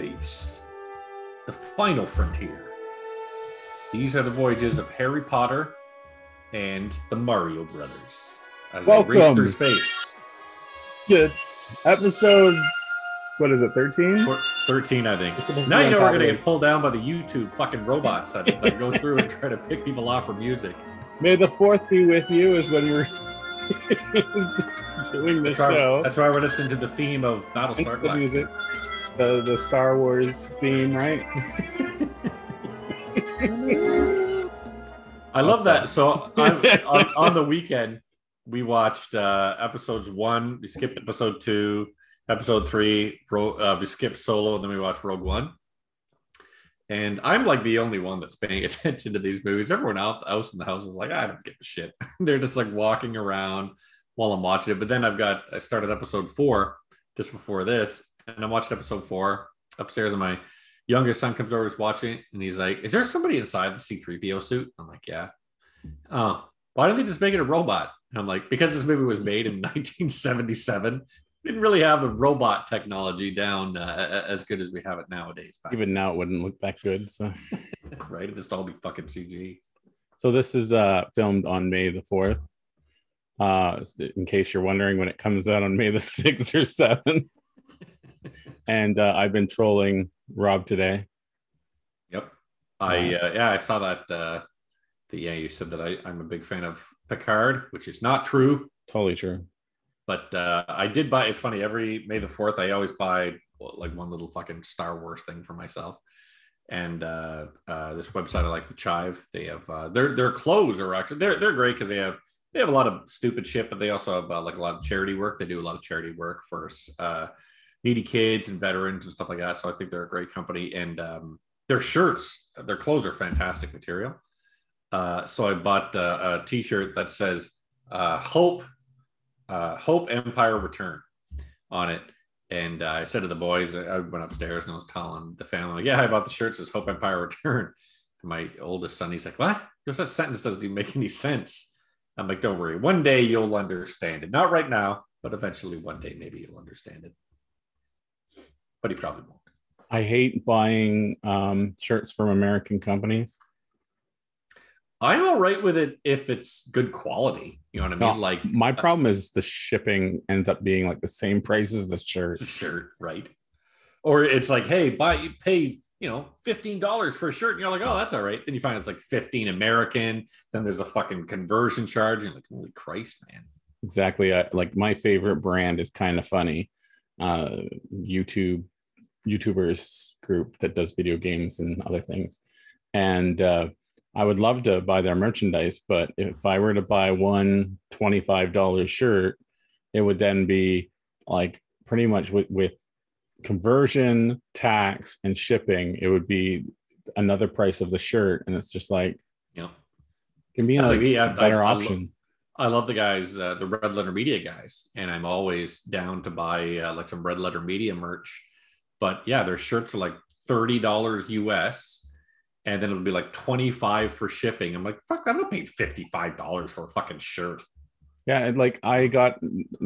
space, the final frontier. These are the voyages of Harry Potter and the Mario Brothers as they race Welcome. through space. Good. Episode, what is it, 13? 13, I think. It's Now you know we're going to get pulled down by the YouTube fucking robots that, that go through and try to pick people off for music. May the 4th be with you is when we're doing the That's why, show. that's why we're listening to the theme of It's Battlestar the Galactica. music. The, the Star Wars theme, right? I love that. So on, on, the weekend, we watched uh, episodes one. We skipped episode two, episode three. Ro- uh, we skipped Solo, and then we watched Rogue One. And I'm like the only one that's paying attention to these movies. Everyone else else in the house is like, I don't give a shit. They're just like walking around while I'm watching it. But then I've got I started episode four just before this, and I'm watching episode four upstairs, and my youngest son comes over, is watching, it, and he's like, "Is there somebody inside the C-3PO suit?" I'm like, "Yeah." Oh, why don't they just make it a robot? And I'm like, because this movie was made in 1977, didn't really have the robot technology down uh, as good as we have it nowadays. Even now, it wouldn't look that good. So, right? It'd just all be fucking CG. so this is uh, filmed on May the 4th. Uh, in case you're wondering when it comes out on May the 6th or 7th. And uh, I've been trolling Rob today. Yep. I uh, yeah, I saw that. Uh, the, yeah, you said that I, I'm a big fan of Picard, which is not true. Totally true. But uh, I did buy. It's funny. Every May the Fourth, I always buy well, like one little fucking Star Wars thing for myself. And uh, uh, this website, I like the Chive. They have uh, their their clothes are actually they're they're great because they have they have a lot of stupid shit, but they also have uh, like a lot of charity work. They do a lot of charity work for us, uh, needy kids and veterans and stuff like that. So I think they're a great company. And um, their shirts, their clothes are fantastic material. Uh, so I bought uh, a T-shirt that says uh, "Hope, uh, Hope Empire Return" on it, and uh, I said to the boys, I went upstairs and I was telling the family, "Yeah, I bought the shirt. It says Hope Empire Return." And my oldest son, he's like, "What? Because that sentence doesn't even make any sense." I'm like, "Don't worry. One day you'll understand it. Not right now, but eventually, one day maybe you'll understand it." But he probably won't. I hate buying um, shirts from American companies. I'm all right with it if it's good quality. You know what I mean? No, like My problem is the shipping ends up being like the same price as the shirt. shirt, right? Or it's like, hey, buy you pay, you know, fifteen dollars for a shirt, and you're like, oh, that's all right. Then you find it's like fifteen American. Then there's a fucking conversion charge. And you're like, holy Christ, man! Exactly. I, like my favorite brand is kind of funny. Uh, YouTube YouTubers group that does video games and other things, and uh, I would love to buy their merchandise. But if I were to buy one $25 shirt, it would then be like pretty much with, with conversion, tax, and shipping, it would be another price of the shirt. And it's just like, You know, give me I a was like, yeah, I- better I option. I love the guys, uh, the Red Letter Media guys, and I'm always down to buy uh, like some Red Letter Media merch. But yeah, their shirts are like thirty dollars US, and then it'll be like twenty five for shipping. I'm like, fuck, I'm not paying fifty five dollars for a fucking shirt. Yeah, and like I got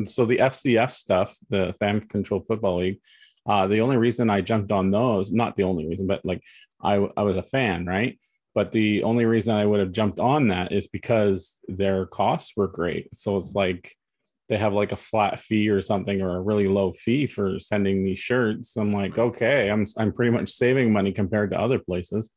so the FCF stuff, the Fan Controlled Football League. Uh, the only reason I jumped on those, not the only reason, but like I I was a fan, right? But the only reason I would have jumped on that is because their costs were great. So it's like they have like a flat fee or something or a really low fee for sending these shirts. I'm like, okay, I'm I'm pretty much saving money compared to other places.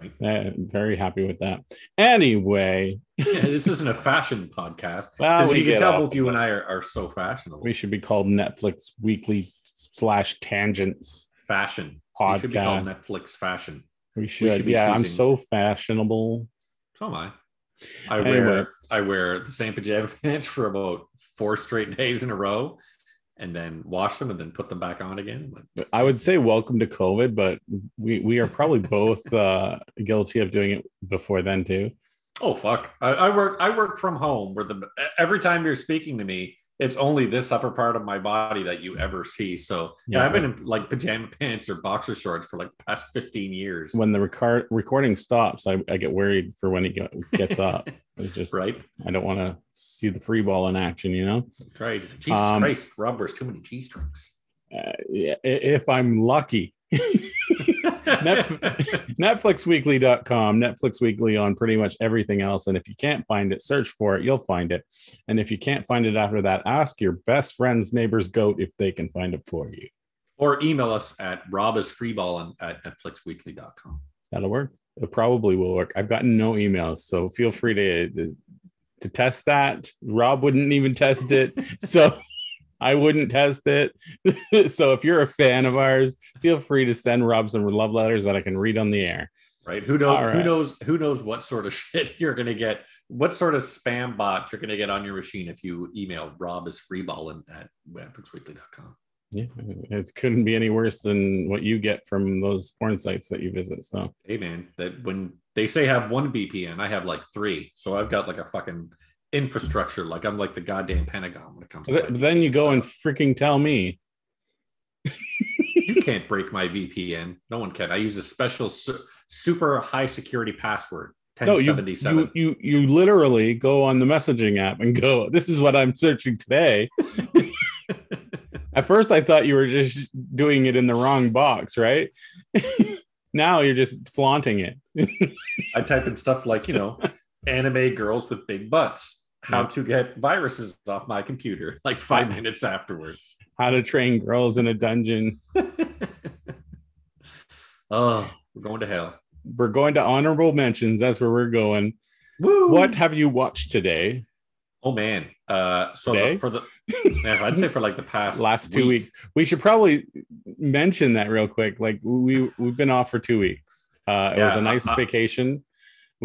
Right. Uh, very happy with that. Anyway, yeah, this isn't a fashion podcast. Well, we you can tell, both you and I are, are so fashionable. we should be called Netflix Weekly slash Tangents. fashion. We should be called Podcast. Netflix fashion. We should. should be yeah, I'm so fashionable. So am I. I Anyway. wear I wear the same pajama pants for about four straight days in a row, and then wash them and then put them back on again. Like, I would say welcome to COVID, but we we are probably both uh, guilty of doing it before then too. oh fuck! I, I work I work from home where the every time you're speaking to me, it's only this upper part of my body that you ever see. So yeah. I've been in like pajama pants or boxer shorts for like the past 15 years. When the record recording stops, I, I get worried for when he gets up. It's just right? I don't want to see the free ball in action, you know. Right. Jesus Um, Christ, Rob wears too many G strings. Uh, yeah, if I'm lucky, netflixweekly.com netflix weekly on pretty much everything else. And if you can't find it search for it you'll find it. And if you can't find it after that ask your best friend's neighbor's goat if they can find it for you. Or email us at robisfreeballing at netflixweekly.com that'll work. It probably will work. I've gotten no emails so feel free to to test that. Rob wouldn't even test it. So I wouldn't test it. so if you're a fan of ours, feel free to send Rob some love letters that I can read on the air. Right. Who knows? Right. Who knows? Who knows what sort of shit you're going to get? What sort of spam bot you're going to get on your machine if you email Rob is freeballing at netflixweekly.com. Yeah, it couldn't be any worse than what you get from those porn sites that you visit. So, hey man, that when they say have one VPN, I have like three. So I've got like a fucking infrastructure. Like I'm like the goddamn Pentagon when it comes. to Then you go and freaking tell me. you can't break my VPN. No one can. I use a special su- super high security password. 1077. No, you, you you you literally go on the messaging app and go, this is what I'm searching today. At first I thought you were just doing it in the wrong box, right? now you're just flaunting it. I type in stuff like, you know, anime girls with big butts how to get viruses off my computer like five minutes afterwards. How to train girls in a dungeon. Oh we're going to hell. We're going to honorable mentions. That's where we're going. Woo! what have you watched today? Oh man. Uh so the, for the i'd say for like the past last two week. weeks. We should probably mention that real quick. Like we we've been off for two weeks. Uh it yeah, was a nice uh, vacation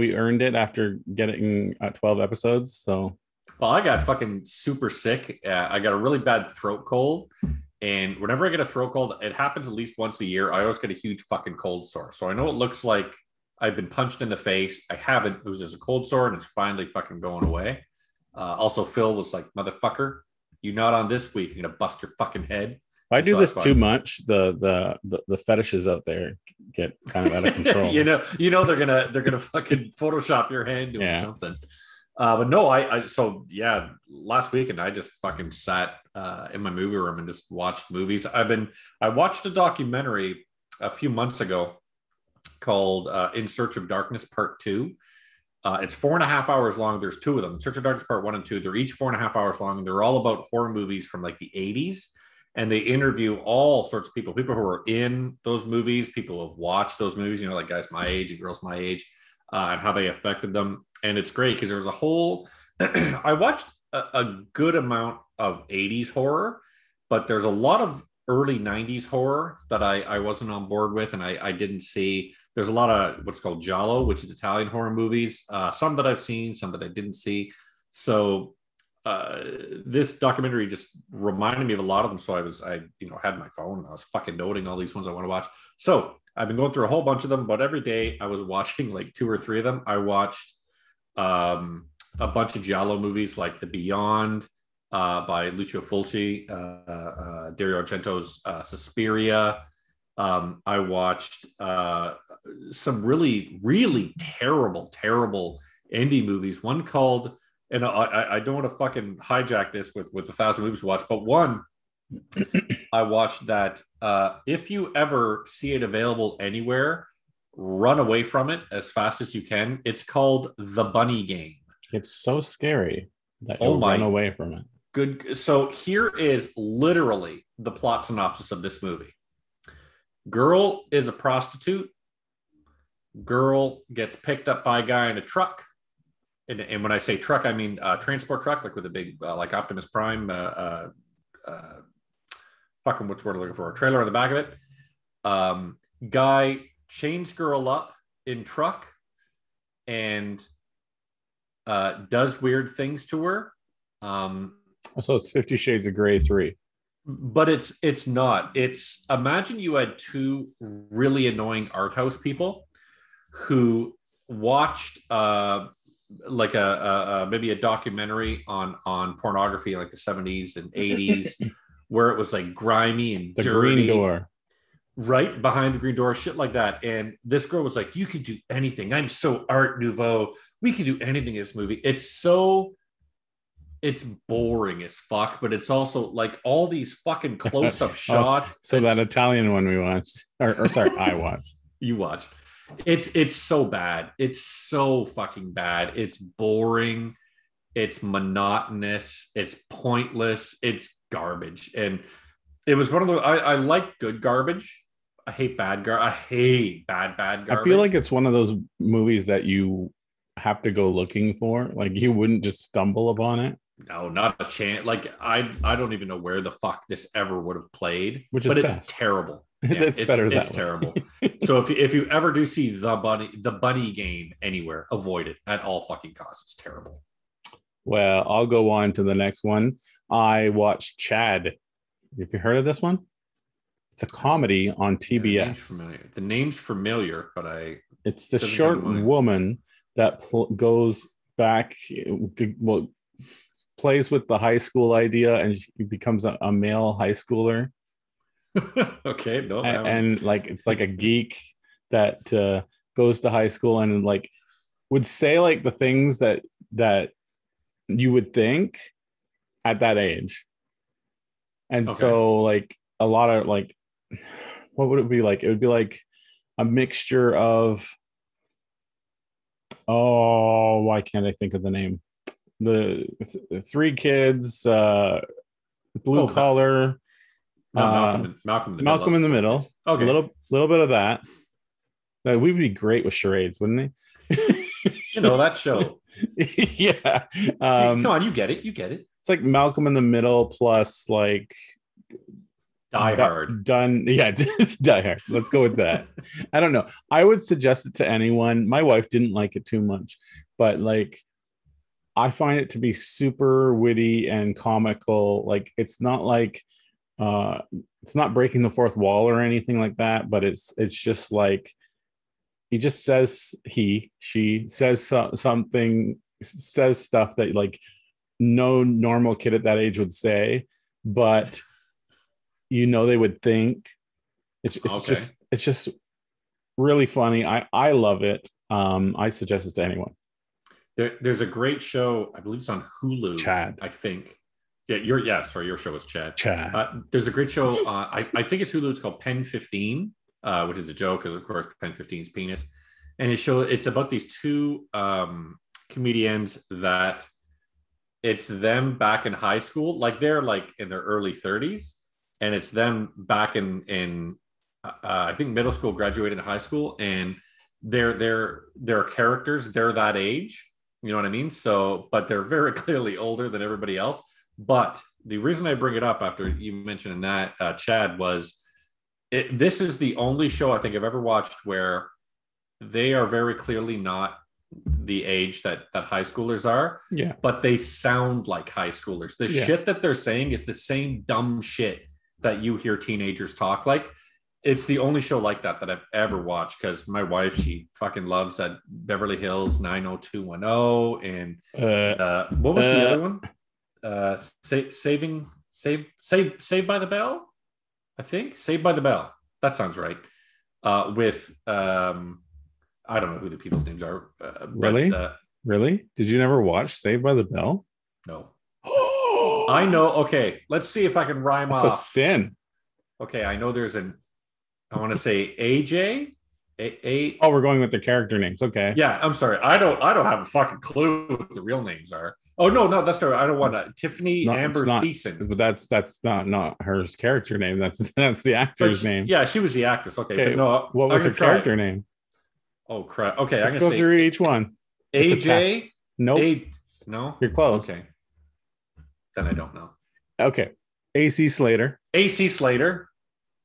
we earned it after getting uh, 12 episodes. So, well, I got fucking super sick. Uh, I got a really bad throat cold. And whenever I get a throat cold, it happens at least once a year. I always get a huge fucking cold sore. So I know it looks like I've been punched in the face. I haven't. It was just a cold sore and it's finally fucking going away. Uh, also, Phil was like, motherfucker, you not on this week. You're going to bust your fucking head. If I do this too much, the, the the the fetishes out there get kind of out of control. you know, you know they're gonna they're gonna fucking Photoshop your hand doing yeah. something. Uh, but no, I, I so yeah, last weekend I just fucking sat uh, in my movie room and just watched movies. I've been I watched a documentary a few months ago called uh, In Search of Darkness Part Two. Uh, it's four and a half hours long. There's two of them. Search of Darkness Part One and Two. They're each four and a half hours long. They're all about horror movies from like the 80s and they interview all sorts of people people who are in those movies people who have watched those movies you know like guys my age and girls my age uh, and how they affected them. And it's great because there's a whole i watched a, a, good amount of 80s horror but there's a lot of early 90s horror that i, I wasn't on board with and I, I didn't see. There's a lot of what's called giallo which is italian horror movies uh, some that i've seen some that i didn't see. So uh, this documentary just reminded me of a lot of them. So I was, I, you know, had my phone and I was fucking noting all these ones I want to watch. So I've been going through a whole bunch of them, but every day I was watching like two or three of them. I watched um, a bunch of Giallo movies like The Beyond uh, by Lucio Fulci, uh, uh, Dario Argento's uh, Suspiria. Um, I watched uh, some really, really terrible, terrible indie movies. One called and I, I don't want to fucking hijack this with with a thousand movies to watch, but one I watched that uh, if you ever see it available anywhere, run away from it as fast as you can. It's called The Bunny Game. It's so scary that oh you'll my, run away from it. Good. So here is literally the plot synopsis of this movie. Girl is a prostitute. Girl gets picked up by a guy in a truck and, and when I say truck, I mean uh, transport truck, like with a big, uh, like Optimus Prime, uh, uh, uh, fucking what's word I'm looking for, a trailer on the back of it. Um, guy chains girl up in truck and uh, does weird things to her. Um, so it's Fifty Shades of Grey three, but it's it's not. It's imagine you had two really annoying art house people who watched uh, like a, a, a, maybe a documentary on on pornography in like the 70s and 80s where it was like grimy and the dirty, green door right behind the green door shit like that and this girl was like you could do anything i'm so art nouveau we could do anything in this movie it's so it's boring as fuck, but it's also like all these fucking close up oh, shots. So that Italian one we watched, or, or sorry, I watched. you watched. It's it's so bad. It's so fucking bad. It's boring. It's monotonous. It's pointless. It's garbage. And it was one of the I, I like good garbage. I hate bad gar. I hate bad bad garbage. I feel like it's one of those movies that you have to go looking for. Like you wouldn't just stumble upon it, no, not a chance. Like I I don't even know where the fuck this ever would have played. Which is but it's best. terrible. It's better It's terrible. so if you, if you ever do see the bunny the bunny game anywhere, avoid it at all fucking costs. It's terrible. Well, I'll go on to the next one. I watched Chad. Have you heard of this one? It's a comedy on Yeah, the name's TBS. familiar. The name's familiar, but I It's the short woman that pl- goes back, well, plays with the high school idea and she becomes a, a male high schooler. okay no I A- haven't. and, like it's like a geek that uh, goes to high school and like would say like the things that that you would think at that age and Okay. so like a lot of like what would it be like it would be like a mixture of oh why can't i think of the name the th- three kids uh blue Oh, collar No, Malcolm, uh, Malcolm in the Malcolm in the middle. middle Okay. a little little bit of that. That we would be great with charades, wouldn't we? you know that show. yeah. Um, Come on, you get it. You get it. it's like Malcolm in the Middle plus like Die Hard. Done. Yeah, Die Hard. Let's go with that. I don't know. I would suggest it to anyone. My wife didn't like it too much, but like I find it to be super witty and comical. Like it's not like uh it's not breaking the fourth wall or anything like that, but it's it's just like he just says he she says so, something says stuff that like no normal kid at that age would say, but you know they would think it's, it's Okay. just it's just really funny i i love it um i suggest it to anyone There, there's a great show. I believe it's on Hulu. chad I think. Yeah, your yeah. Sorry, your show is Chad. chad Uh, there's a great show. Uh, I, I think it's Hulu. It's called Pen 15, uh, which is a joke because, of course, Pen 15 is penis. And it show it's about these two um, comedians that it's them back in high school, like they're like in their early 30s, and it's them back in in uh, I think middle school, graduating to high school, and they're they're they're characters. They're that age. You know what I mean? So, but they're very clearly older than everybody else. But the reason I bring it up after you mentioning that, uh, Chad, was it, this is the only show I think I've ever watched where they are very clearly not the age that that high schoolers are, yeah but they sound like high schoolers. The Yeah. shit that they're saying is the same dumb shit that you hear teenagers talk like. It's the only show like that that I've ever watched because my wife, she fucking loves that Beverly Hills 90210 and uh uh, what was the Uh, other one? Uh, sa- saving, save, save, Saved by the Bell. I think Saved by the Bell. That sounds right. Uh, with um, I don't know who the people's names are. Uh, but, Really? Uh, really did you never watch saved by the bell no, I know. Okay, let's see if I can rhyme that's a sin Okay, I know there's an. I want to say AJ. A oh we're going with the character names okay yeah, I'm sorry. I don't. I don't have a fucking clue what the real names are. Oh no, no, that's not. I don't want to. Tiffany not- Amber not- Thiessen. but that's that's not not her character name that's that's the actor's she- name Yeah, she was the actress. Okay, Okay, no. what was her gonna try it. character name Oh crap. Okay, let's go through each one AJ. test. nope A, no. you're close Okay. Then I don't know. okay ac slater AC Slater.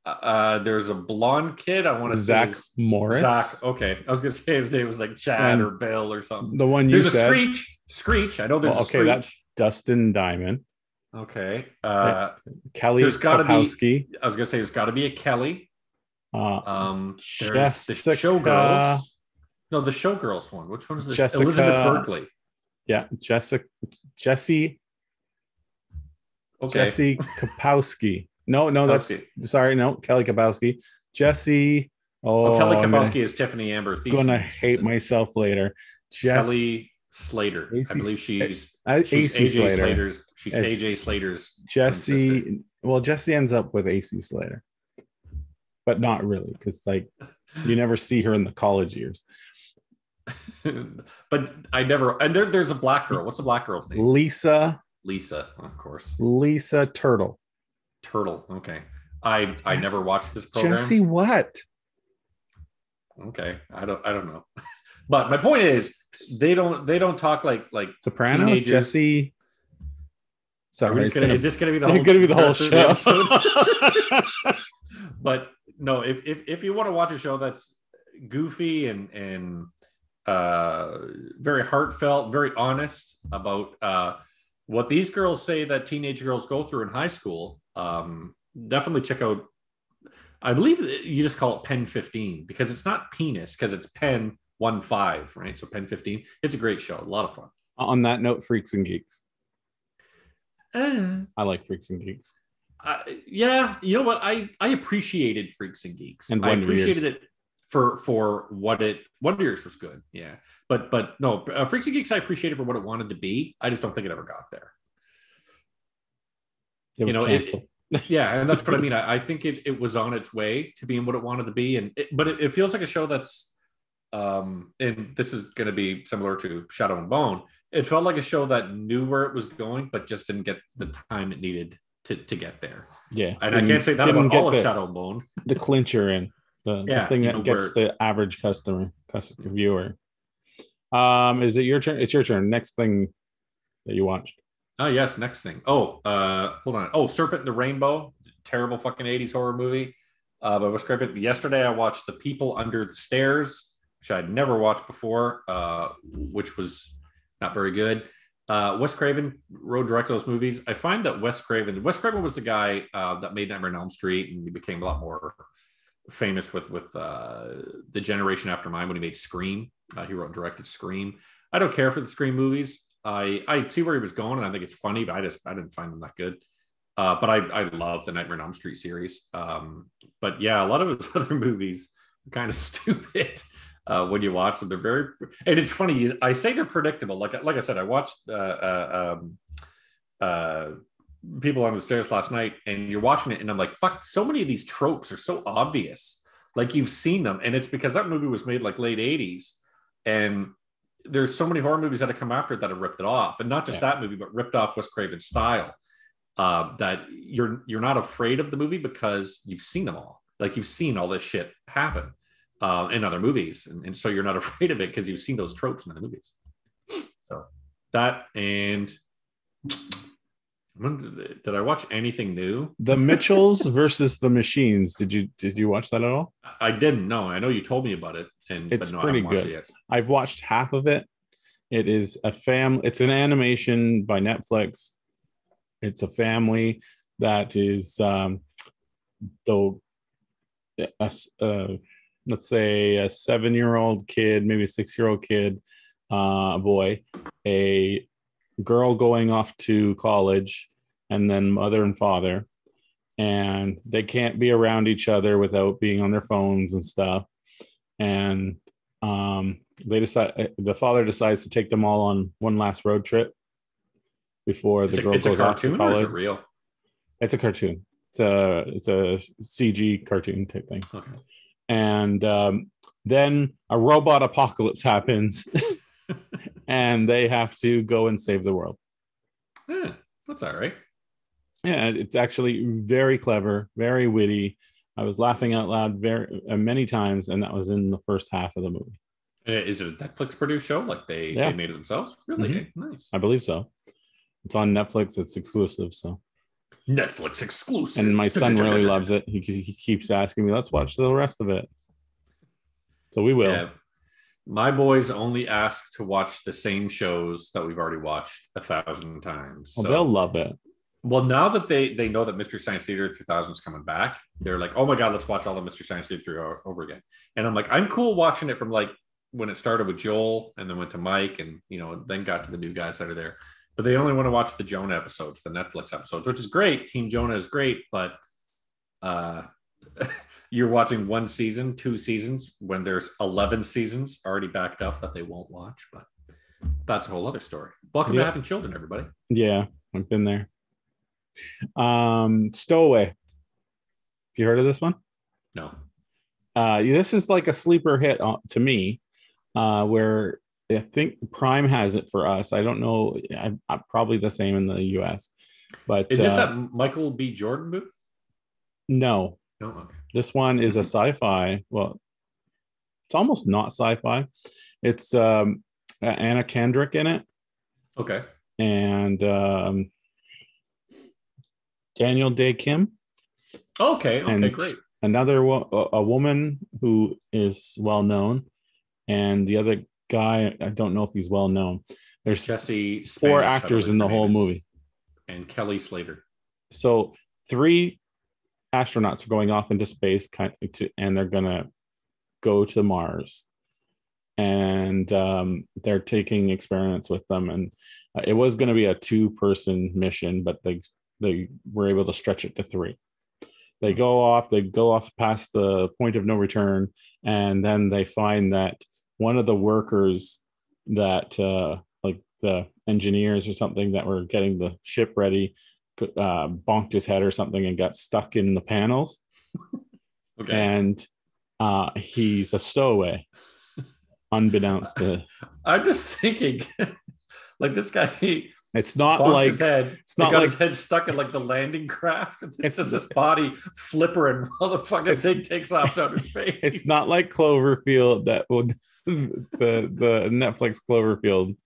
Uh, there's a blonde kid. I want to zach say morris Zach. Okay, I was gonna say his name was like Chad And or Bill or something. the one you There's a Screech. Screech. I know there's Well, a okay, that's Dustin Diamond, okay. Uh, Kelly There's gotta be- Kapowski, I was gonna say there's got to be a Kelly. uh, Um, there's the Jessica- Showgirls. No, the Showgirls one. Which one is this? Jessica- Elizabeth Berkley. yeah, Jessica, Jesse, Okay. Jesse Kapowski. No, no, that's sorry, no, Kelly Kapowski, Jesse. Oh, Oh, Kelly gonna, is Tiffany Amber Thiessen. gonna hate myself later. Jess, Kelly Slater. I believe she's, Uh, she's AC AJ Slater. Slater's. She's It's AJ Slater's. Jesse. Well, Jesse ends up with AC Slater, but not really, because like you never see her in the college years. but I never. And there, there's a black girl. What's the black girl's name? Lisa, Lisa, of course. Lisa Turtle. Turtle. Okay. I I never watched this program. Jesse, what? Okay. I don't I don't know. But my point is they don't they don't talk like like Soprano, Teenagers. Jesse. Sorry, we it's just gonna, gonna- is this gonna be the whole gonna be the whole of the show. but no, if if if you want to watch a show that's goofy and and uh very heartfelt, very honest about uh what these girls say that teenage girls go through in high school, um definitely check out I believe you just call it Pen 15 because it's not penis because it's Pen 1 5, right? So Pen 15. It's a great show, a lot of fun. On that note, Freaks and Geeks. Uh, I like Freaks and Geeks. Uh, yeah, you know what? I I appreciated Freaks and Geeks. And I appreciated Years. it for for what it Wonder Years was good. Yeah, but but no, uh, Freaks and Geeks I appreciated for what it wanted to be. I just don't think it ever got there. It You know, it- Yeah, and that's what I mean. I, I think it it was on its way to being what it wanted to be, and it, but it, it feels like a show that's um and this is going to be similar to Shadow and Bone. It felt like a show that knew where it was going, but just didn't get the time it needed to to get there. yeah, And I can't say that about get all of Shadow and Bone. the clincher in the, the Yeah, thing you that know, gets where- the average customer, customer viewer. Um, is it your turn? It's your turn. Next thing that you watched. Oh yes, next thing. Oh, uh, hold on. Oh, Serpent in the Rainbow, terrible fucking '80s horror movie. Uh, but Wes Craven. Yesterday, I watched The People Under the Stairs, which I'd never watched before, uh, which was not very good. Uh, Wes Craven wrote directed those movies. I find that Wes Craven, Wes Craven was the guy uh, that made Nightmare on Elm Street, and he became a lot more famous with with uh, the generation after mine when he made Scream. Uh, he wrote and directed Scream. I don't care for the Scream movies. I I see where he was going, and I think it's funny, but I just I didn't find them that good. Uh, but I I love the Nightmare on Elm Street series. Um, but yeah, a lot of his other movies are kind of stupid uh, when you watch them. They're very and it's funny. I say they're predictable. Like like I said, I watched uh, uh, um, uh, people on the stairs last night, and you're watching it, and I'm like, fuck. So many of these tropes are so obvious. Like you've seen them, and it's because that movie was made like late '80s, and there's so many horror movies that have come after it that have ripped it off, and not just Yeah. that movie, but ripped off Wes Craven's style. Uh, that you're you're not afraid of the movie because you've seen them all. Like you've seen all this shit happen uh, in other movies, and, and so you're not afraid of it because you've seen those tropes in other movies. So that and did, did I watch anything new? The Mitchells versus the Machines. Did you did you watch that at all? I didn't know. I know you told me about it, and It's but no, pretty good. it yet. I've watched half of it. It is a fam. It's an animation by Netflix. It's a family that is, um, though, a s- uh, let's say a seven-year-old kid, maybe a six-year-old kid, uh, a boy, a girl going off to college, and then mother and father, and they can't be around each other without being on their phones and stuff, and um, they decide the father decides to take them all on one last road trip before It's the girl it's a goes off to cartoon or is college. it real? It's a cartoon. It's a it's a CG cartoon type thing. Okay. And um, then a robot apocalypse happens, and they have to go and save the world. Yeah, that's all right. Yeah, it's actually very clever, very witty. I was laughing out loud very uh, many times, and that was in the first half of the movie. Uh, Is it a Netflix produced show? Like they, Yeah. they made it themselves? Really Mhm. nice. I believe so. It's on Netflix. It's exclusive. So, Netflix exclusive. and my son really loves it. He, he keeps asking me, "Let's watch the rest of it." So we will. Yeah. My boys only ask to watch the same shows that we've already watched a thousand times. Well, they'll love it. Well, now that they they know that Mystery Science Theater 3000 is coming back, they're like, "Oh my god, let's watch all the Mystery Science Theater over again." And I'm like, "I'm cool watching it from like when it started with Joel and then went to Mike and you know then got to the new guys that are there." But they only want to watch the Jonah episodes, the Netflix episodes, which is great. Team Jonah is great, but uh you're watching one season, two seasons when there's 11 seasons already backed up that they won't watch, but that's a whole other story. Welcome Yeah. to having children, everybody. Yeah, I've been there. Um, Stowaway. Have you heard of this one? No. Uh, this is like a sleeper hit uh, to me, uh, where I think Prime has it for us. I don't know. I, I'm probably the same in the U.S. But Is this uh, that Michael B. Jordan movie? no, No. Okay. this one is a sci-fi. Well, it's almost not sci-fi. It's um, Anna Kendrick in it, Okay. and um, Daniel Dae Kim. Okay. Okay. And- great. another wo- a woman who is well known, and the other guy I don't know if he's well known. There's Jesse. four Spanish, I actors in the whole movie, and Kelly Slater. so three astronauts are going off into space, kind to, and they're gonna go to Mars, and um, they're taking experiments with them, and uh, it was going to be a two-person mission, but they they were able to stretch it to three. They go off, they go off past the point of no return, and then they find that one of the workers that uh, like the engineers or something that were getting the ship ready uh, bonked his head or something and got stuck in the panels Okay. and uh, he's a stowaway unbeknownst to I'm just thinking, like this guy, he it's not like his head. it's not got like- his head stuck in like the landing craft. It's, It's- just his body flippering while the fucking thing takes off to outer space. it's not like cloverfield that would the the netflix cloverfield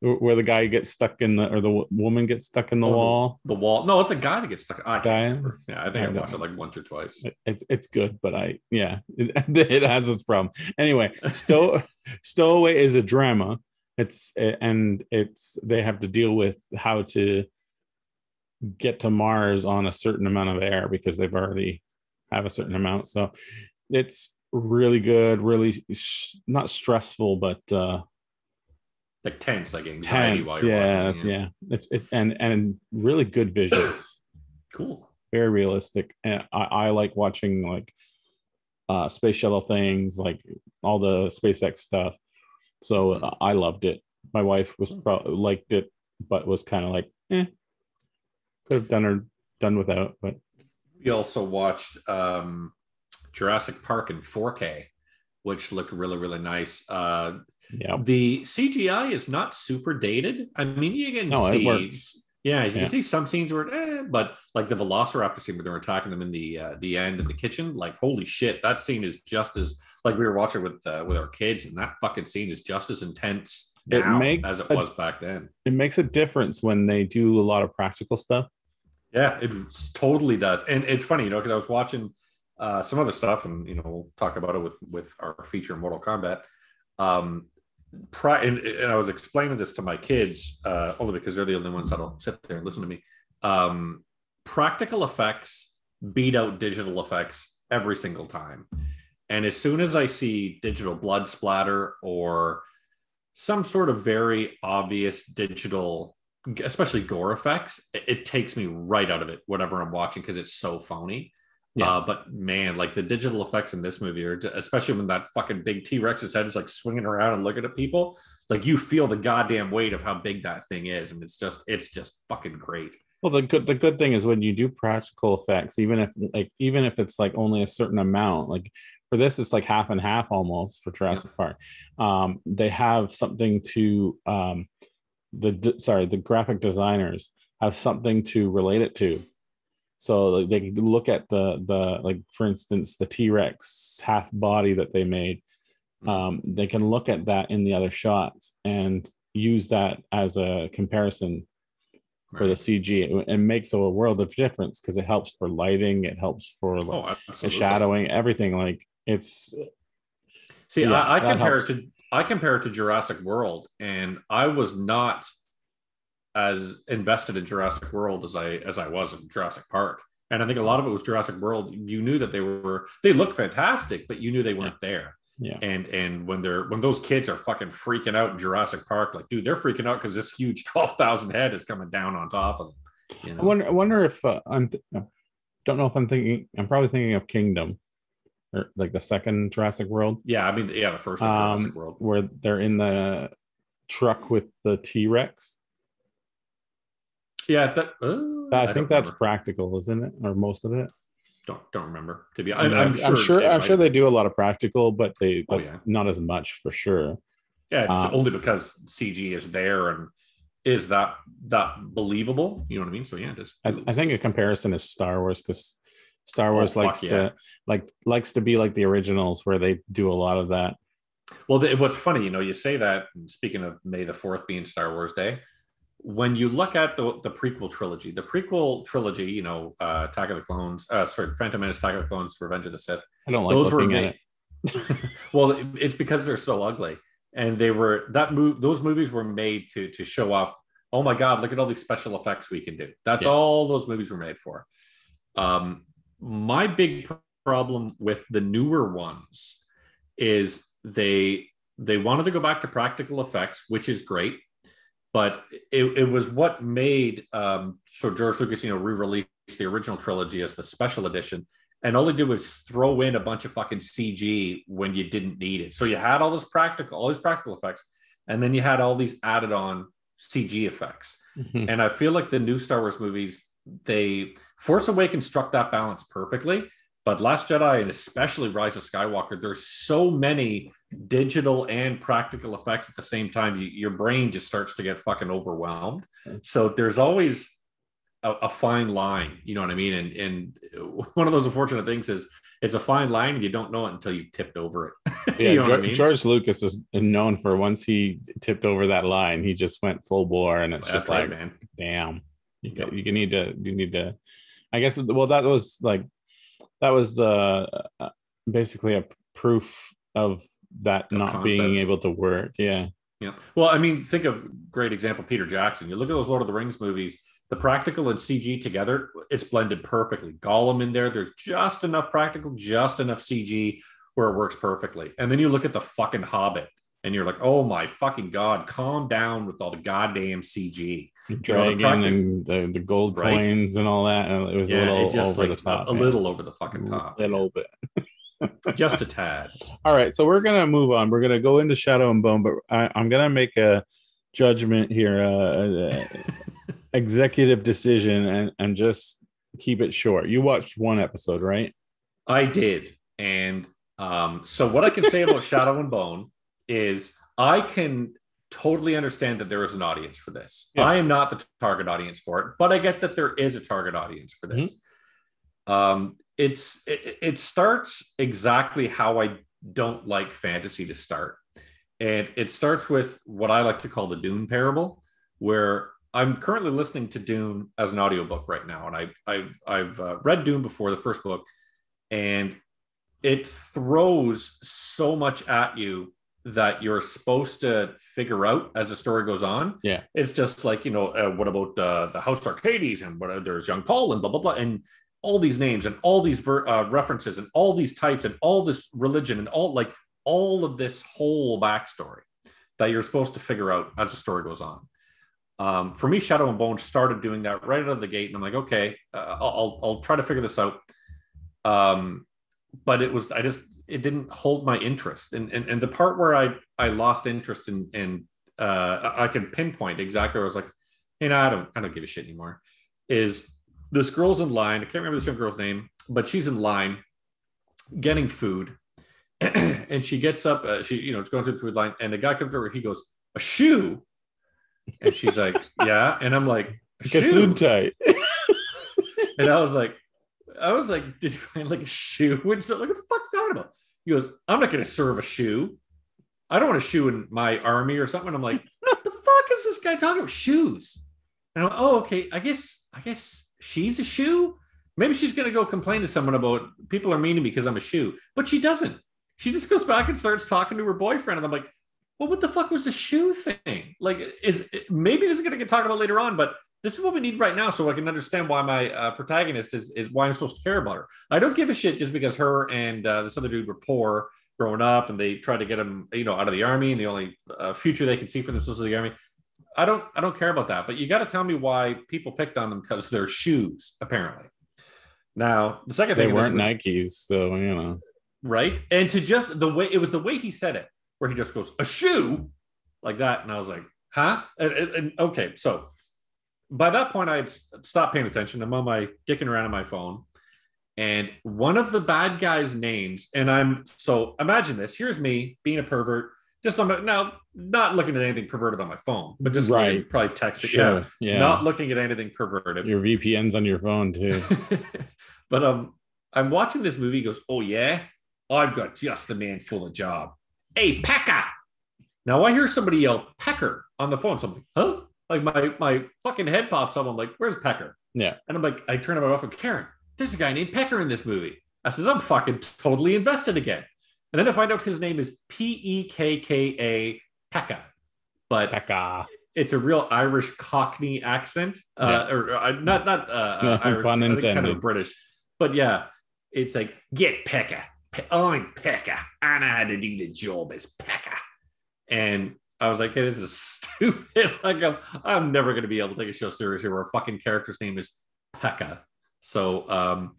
where the guy gets stuck in the or the woman gets stuck in the Oh, wall the wall. No, it's a guy that gets stuck. I Guy? Yeah, I think I I, watched know. it like once or twice. It- it's it's good but i yeah it, it has its problem anyway stow stowaway is a drama it's and it's they have to deal with how to get to mars on a certain amount of air because they've already have a certain amount so it's really good really sh- not stressful but uh Like tense, like anxiety tense while you're yeah watching. it's, yeah. It's it's and and really good visuals. Cool. very realistic. And I, I like watching like uh space shuttle things like all the spacex stuff. So uh, i loved it. My wife was probably liked it but was kind of like eh could have done or done without but We also watched um, Jurassic Park in 4K, which looked really, really nice. Uh, yeah the CGI is not super dated. I mean, you can No, see, yeah, you Yeah. can see some scenes where, eh, but like the Velociraptor scene where they were attacking them in the uh, the end in the kitchen, like holy shit, that scene is just as like we were watching with uh, with our kids, and that fucking scene is just as intense It now makes as it a- was back then. it makes a difference when they do a lot of practical stuff Yeah, it totally does, and it's funny, you know, because I was watching uh, some other stuff, and you know, we'll talk about it with with our feature Mortal Kombat. Um, pri- and, and I was explaining this to my kids uh, only because they're the only ones that'll sit there and listen to me. Um, practical effects beat out digital effects every single time, and as soon as I see digital blood splatter or some sort of very obvious digital especially gore effects, it, it takes me right out of it, whatever I'm watching, because it's so phony. Yeah. Uh, but man, like the digital effects in this movie, are especially when that fucking big T Rex's head is like swinging around and looking at people, like you feel the goddamn weight of how big that thing is, and it's just, it's just fucking great. Well, the good the good thing is when you do practical effects, even if like even if it's like only a certain amount, like for this it's like half and half almost for Jurassic Park. Um, they have something to um, the sorry the graphic designers have something to relate it to. So like, they can look at the the like for instance the T Rex half body that they made. Um, they can look at that in the other shots and use that as a comparison for the CG. It, it makes a world of difference because it helps for lighting, it helps for like, Oh, the shadowing, everything. Like it's See, Yeah, I, I compare helps. it to I compare it to Jurassic World, and I was not as invested in Jurassic World as I as I was in Jurassic Park. And I think a lot of it was Jurassic World. You knew that they were they look fantastic, but you knew they weren't there. yeah, And and when they're when those kids are fucking freaking out in Jurassic Park, like dude, they're freaking out because this huge twelve thousand head is coming down on top of them. You know? I wonder. I wonder if uh, I'm. Th- don't know if I'm thinking. I'm probably thinking of Kingdom, or like the second Jurassic World, yeah, I mean, yeah, the first one, um, Jurassic World. where they're in the truck with the T Rex. Yeah, that. Uh, I, think that's remember. practical, isn't it, or most of it? don't don't remember to be. I I'm, mean, I'm I'm sure. sure. I'm sure they do a lot of practical, but they Oh, but yeah. not as much for sure. Yeah, Um, only because CG is there and is that that believable? You know what I mean? So yeah, just I, I think a comparison is Star Wars because Star Oh, Wars fuck likes yeah. to like likes to be like the originals where they do a lot of that. Well, the, what's funny, you know, you say that. Speaking of May the Fourth being Star Wars Day, when you look at the, the prequel trilogy, the prequel trilogy, you know, uh, Attack of the Clones, uh, sorry, Phantom Menace, Attack of the Clones, Revenge of the Sith. I don't like Those were looking at it. well, it- it's because they're so ugly, and they were that move. Those movies were made to to show off. Oh my God! Look at all these special effects we can do. That's Yeah. all those movies were made for. Um, my big problem with the newer ones is they they wanted to go back to practical effects, which is great, but it, it was what made um, so George Lucas, you know, re-released the original trilogy as the special edition, and all they did was throw in a bunch of fucking CG when you didn't need it. So you had all this practical, all these practical effects, and then you had all these added on CG effects. Mhm. And I feel like the new Star Wars movies, they Force Awakens struck that balance perfectly. But Last Jedi and especially Rise of Skywalker, there's so many digital and practical effects at the same time. You, your brain just starts to get fucking overwhelmed. Mm-hmm. So there's always a, a fine line, you know what I mean? And and one of those unfortunate things is it's a fine line and you don't know it until you've tipped over it. Yeah, you know what I mean? George Lucas is known for once he tipped over that line, he just went full bore, and it's That's just right, like, man. damn, you, Yep. you need to, you need to. I guess well, that was like, that was the uh, basically a proof of that not being able to work. Yeah, Yeah. Well, I mean, think of great example Peter Jackson. You look at those Lord of the Rings movies, the practical and CG together, it's blended perfectly. Gollum in there, there's just enough practical, just enough CG where it works perfectly. And then you look at the fucking Hobbit and you're like, oh my fucking God, calm down with all the goddamn CG. Dragon practic- and the, the gold Right. coins and all that. And it was a little it just over like the top. a, man. little over the fucking top. a little bit. just a tad. All right, so we're gonna move on. We're gonna go into Shadow and Bone, but I, I'm gonna make a judgment here, uh, executive decision, and and just keep it short. You watched one episode, right? I did. And um, so what I can say about Shadow and Bone is I can totally understand that there is an audience for this. Yeah. I am not the target audience for it, but I get that there is a target audience for this. Um, it's it, it starts exactly how I don't like fantasy to start. And it starts with what I like to call the Dune parable, where I'm currently listening to Dune as an audiobook right now. And I, I've, I've uh, read Dune before the first book, and it throws so much at you that you're supposed to figure out as the story goes on. Yeah. It's just like, you know, uh, what about uh, the House Atreides and what, uh, there's young Paul and blah, blah, blah. And all these names and all these ver- uh, references and all these types and all this religion and all like all of this whole backstory that you're supposed to figure out as the story goes on. Um, for me, Shadow and Bone started doing that right out of the gate, and I'm like, okay, uh, I'll, I'll I'll try to figure this out. Um, but it was I just it didn't hold my interest, and and, and the part where I I lost interest in and uh, I I can pinpoint exactly where I was like, you know, I don't I don't give a shit anymore. Is this girl's in line? I can't remember this young girl's name, but she's in line getting food, and she gets up. Uh, she you know it's going through the food line, and the guy comes over. He goes, "A shoe," and she's like, "Yeah," and I'm like, "A shoe?" tight. And I was like, I was like, did you find like a shoe? And so like, what the fuck's talking about? He goes, I'm not gonna serve a shoe. I don't want a shoe in my army or something. I'm like, what the fuck is this guy talking about? Shoes. And I'm like, oh, okay. I guess, I guess she's a shoe. Maybe she's gonna go complain to someone about people are mean to me because I'm a shoe. But she doesn't. She just goes back and starts talking to her boyfriend. And I'm like, well, what the fuck was the shoe thing? Like, is maybe this is gonna get talked about later on, but this is what we need right now so I can understand why my uh, protagonist is, is why I'm supposed to care about her. I don't give a shit just because her and uh, this other dude were poor growing up and they tried to get him, you know, out of the army and the only uh, future they could see for themselves is the army. I don't, I don't care about that, but you got to tell me why people picked on them because they're shoes, apparently. Now, the second They thing weren't Nikes, so you know. right? And to just the way it was the way he said it, where he just goes, a shoe. like that, and I was like, huh? And, and, and okay, so by that point, I had stopped paying attention. I'm on my dicking around on my phone, and one of the bad guys' names, and I'm so imagine this. Here's me being a pervert, just on my now, not looking at anything perverted on my phone, but just Right. probably texting. Sure. Yeah, Yeah. not looking at anything perverted. Your VPN's on your phone too. but um, I'm watching this movie. Goes, oh yeah, I've got just the man for the job. Hey, Pecker. Now I hear somebody yell Pecker on the phone. So I'm like, huh? Like my my fucking head pops up. I'm like, where's Pecker? Yeah. And I'm like, I turn to my wife and Karen. There's a guy named Pecker in this movie. I says, I'm fucking totally invested again. And then I find out his name is P E K K A Pekka. But Becca. it's a real Irish Cockney accent, uh, or uh, not not uh, uh, Irish, Pun I think kind of British. But yeah, it's like get Pekka. Pe- I'm Pekka. I know how to do the job as Pekka. And I was like, hey, this is stupid. like I'm, I'm never going to be able to take a show seriously where a fucking character's name is Pekka. So um,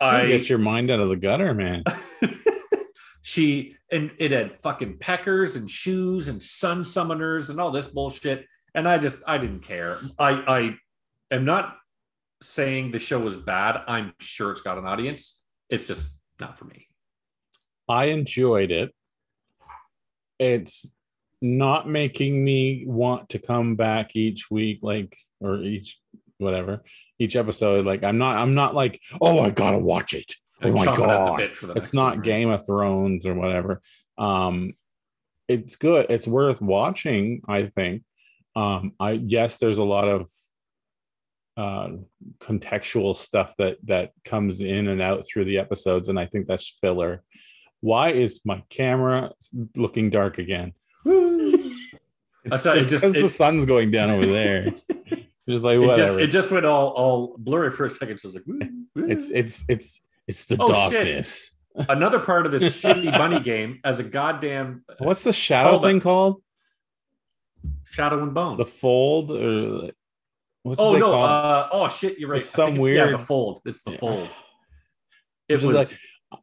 I I get your mind out of the gutter, man. she and it had fucking peckers and shoes and sun summoners and all this bullshit and i just i didn't care i i am not saying the show was bad i'm sure it's got an audience it's just not for me I enjoyed it. It's not making me want to come back each week, like or each whatever, each episode. Like I'm not, I'm not like, oh, I gotta watch it. Oh my chomping at the god, bit for the it's not one, right? Game of Thrones or whatever. Um, it's good. It's worth watching. I think. Um, I yes, there's a lot of uh contextual stuff that that comes in and out through the episodes and i think that's filler why is my camera looking dark again it's thought it it's just- because the sun's going down over there. Just like it just whatever. it just went all all blurry for a second. So i was like woo, woo. it's it's it's it's the Oh, shit. darkness. Another part of this shitty bunny game as a goddamn what's the shadow thing on. called? Shadow and bone. The fold or what's oh no uh oh shit you're right. It's I think some yeah, weird- the fold. It's the Yeah. fold. It was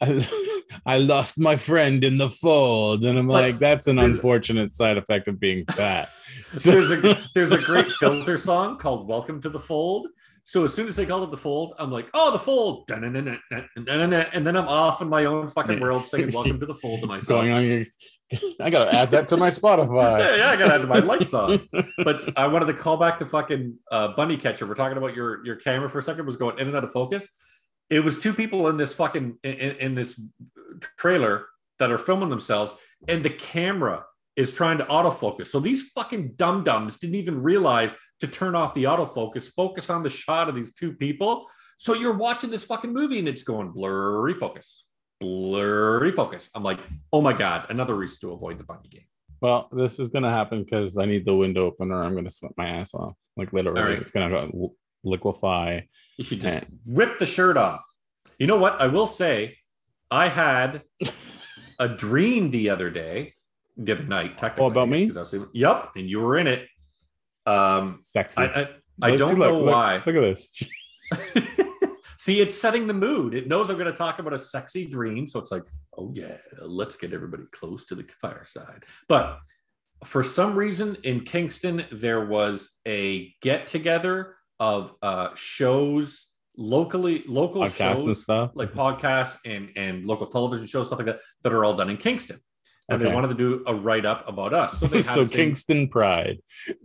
like- I, lost my friend in the fold, and I'm But like, that's an unfortunate side effect of being fat. So- there's a there's a great filter song called "Welcome to the Fold." So as soon as they called it the fold, I'm like, "Oh, the fold!" And then I'm off in my own fucking world singing "Welcome to the Fold" to myself. going on your. I gotta add that to my Spotify. Yeah, yeah, I got to add my lights on. But I wanted to call back to fucking uh, Bunny Catcher. We're talking about your your camera for a second was going in and out of focus. It was two people in this fucking in, in in this trailer that are filming themselves, and the camera is trying to autofocus. So these fucking dum dums didn't even realize to turn off the autofocus, focus on the shot of these two people. So you're watching this fucking movie and it's going blurry focus, blurry focus. I'm like, oh my god, another reason to avoid the bunny game. Well, this is gonna happen because I need the window opener. I'm gonna sweat my ass off. Like literally, All right. it's gonna liquefy. You should just Yeah. rip the shirt off. You know what? I will say, I had a dream the other day, the other night, technically. Oh, about me? I was yep, and you were in it. Um, Sexy. I I, I don't see, look, know look, why. Look at this. See, it's setting the mood. It knows I'm going to talk about a sexy dream, so it's like, oh yeah, let's get everybody close to the fireside. But for some reason in Kingston, there was a get together of uh, shows locally, local Podcasts and shows stuff. like podcasts and and local television shows, stuff like that, that are all done in Kingston. And they wanted to do a write up about us. So they had so Kingston Pride,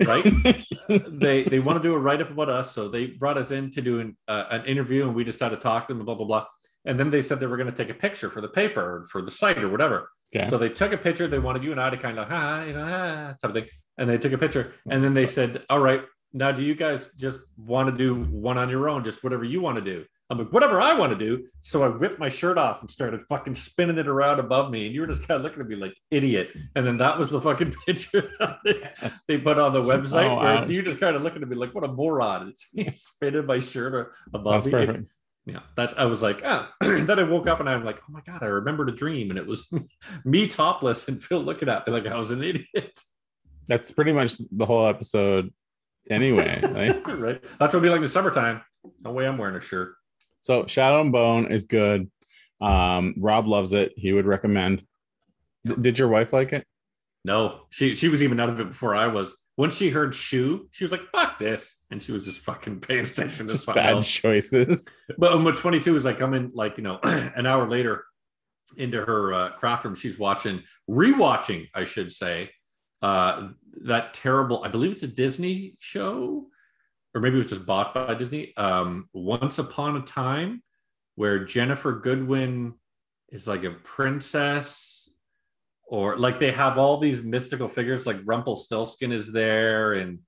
right? they they want to do a write up about us, so they brought us in to do an, uh, an interview, and we just had to talk to them, blah blah blah. And then they said they were going to take a picture for the paper, or for the site, or whatever. Okay. So they took a picture. They wanted you and I to kind of, ha, you know, ha, type of thing. And they took a picture, and then they said, "All right, now do you guys just want to do one on your own, just whatever you want to do?" I'm like, whatever I want to do. So I whipped my shirt off and started fucking spinning it around above me. And you were just kind of looking at me like idiot. And then that was the fucking picture they, put on the website. Oh, wow. so you're just kind of looking at me like, what a moron. It's me spinning my shirt above Sounds me. perfect. Yeah, that's I was like, ah. then I woke up and I'm like, oh my god, I remembered a dream, and it was me topless and Phil looking at me like I was an idiot. That's pretty much the whole episode. Anyway, like, right? That's what it'll be like in the summertime. No way I'm wearing a shirt. so Shadow and Bone is good. Um, Rob loves it. He would recommend. D- did your wife like it? No, she she was even out of it before I was. Once she heard shoe, she was like, "Fuck this," and she was just fucking paying attention to bad else. choices. But um, what's funny too is I come in like you know an hour later into her uh, craft room. She's watching, rewatching, I should say, uh, that terrible. I believe it's a Disney show, or maybe it was just bought by Disney. Um, Once upon a time, where Ginnifer Goodwin is like a princess, or like they have all these mystical figures, like Rumpelstiltskin is there and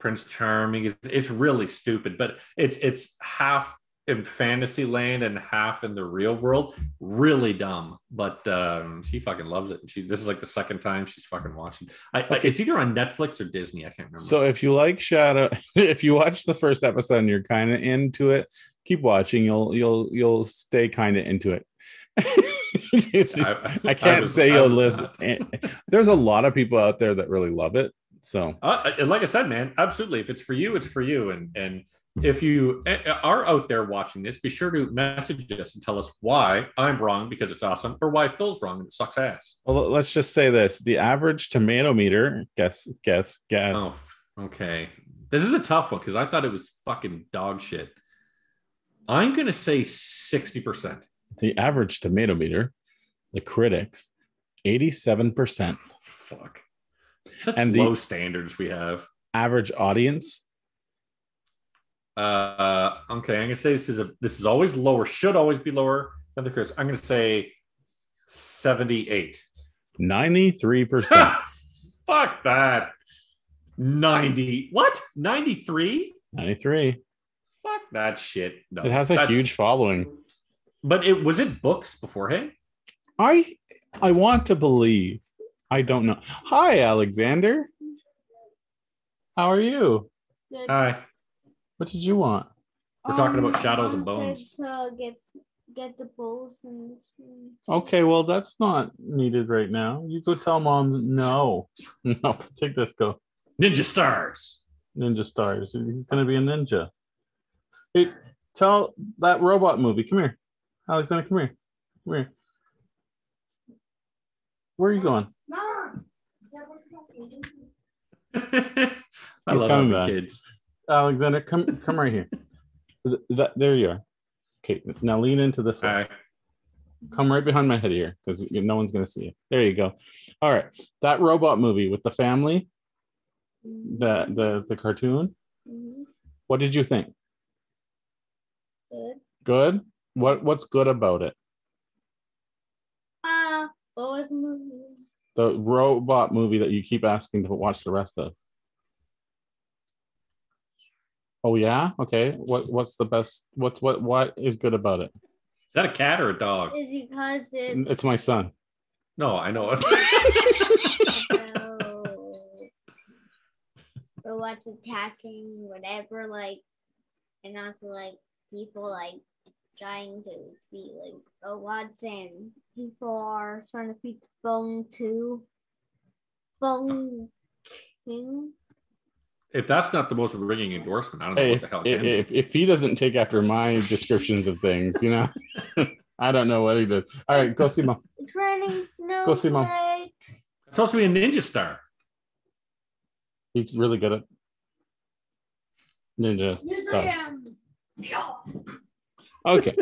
Prince Charming is. It's really stupid, but it's it's half in fantasy land and half in the real world. Really dumb, but um, she fucking loves it. She this is like the second time she's fucking watching. I, I- it's either on Netflix or Disney. I can't remember. So if you like Shadow, if you watch the first episode and you're kind of into it, keep watching. You'll you'll you'll stay kind of into it. It's- I, I can't was- say you'll listen. There's a lot of people out there that really love it. So Uh, uh, like I said, man, absolutely. If it's for you, it's for you. And and if you uh, are out there watching this, be sure to message us and tell us why I'm wrong because it's awesome, or why Phil's wrong and it sucks ass. well, let's just say this: the average tomato meter, guess, guess, guess. Oh, okay. This is a tough one because I thought it was fucking dog shit. I'm gonna say sixty percent. The average tomato meter, the critics, eighty-seven percent. Fuck. Such And the- low standards we have. Average audience, Uh, okay, I'm gonna say this is a this is always lower, should always be lower than the Chris. I'm gonna say 78. ninety-three percent. Fuck that. 90. What? 93? Ninety-three. Fuck that shit. No. It has a huge following. But it was it books beforehand? I I want to believe. I don't know. Hi, Alexander. How are you? Good. Hi. What did you want? We're talking about Um, shadows and bones. To get get the bones and Okay, well, that's not needed right now. You go tell mom no. No, take this, go. Ninja Stars. Ninja Stars. He's gonna be a ninja. Hey, tell that robot movie. Come here. Alexander, come here. Come here. Where are you going? Mom. I He's love coming back. kids. Alexander, come come right here. Th- that, there you are. Okay, now lean into this one. All right. Come right behind my head here because no one's gonna see you. There you go. All right, that robot movie with the family, the the the cartoon. Mhm. What did you think? Good. Good. What what's good about it? Uh, what was the movie? The robot movie that you keep asking to watch the rest of. Oh yeah. Okay. What what's the best? What's what what is good about it? Is that a cat or a dog? Is because it It's my son. No, I know it. about or what's attacking whatever like and also like people like trying to be like robots and people are trying to beat bone too bone king if that's not the most ringing endorsement, I don't know Hey, what if, the hell it can be. if, if he doesn't take after my descriptions of things, you know, I don't know what he does. All right, go see mom. it's raining snow Go see Mom. It's supposed to be a ninja star. He's really good at ninja stuff. Okay,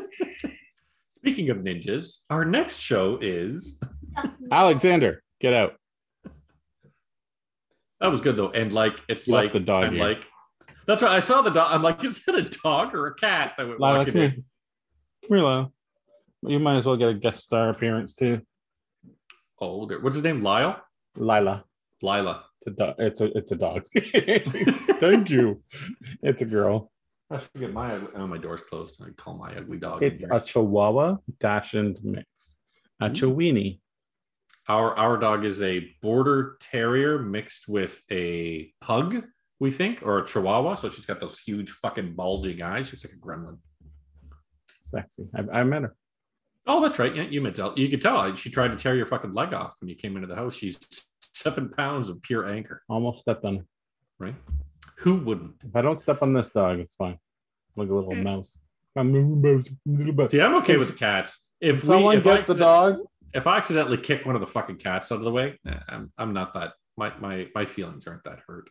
Speaking of ninjas, our next show is Alexander, get out. That was good though, and like it's You like the dog I'm here. like that's right. I saw the dog. I'm like, is that a dog or a cat that went Lila, walking come here. Come here, Lila. You might as well get a guest star appearance too. Oh, there. What's his name? Lyle. Lila. Lila. It's a dog. It's a it's a dog. Thank you. It's a girl. I forget my. Oh, my door's closed. I call my ugly dog. It's a Chihuahua dash and mix. A Mm. Chiweenie. Our our dog is a border terrier mixed with a pug, we think, or a chihuahua. So she's got those huge fucking bulging eyes. She's like a gremlin. Sexy. I, I met her. Oh, that's right. Yeah, you could tell. You could tell. She tried to tear your fucking leg off when you came into the house. She's seven pounds of pure anchor, Almost stepped on her. right? Who wouldn't? If I don't step on this dog, it's fine. Like a little mouse. I'm a mouse, little mouse. See, I'm okay with the cats. If we, Someone if I get the dog. If I accidentally kick one of the fucking cats out of the way, I'm I'm not that my my my feelings aren't that hurt.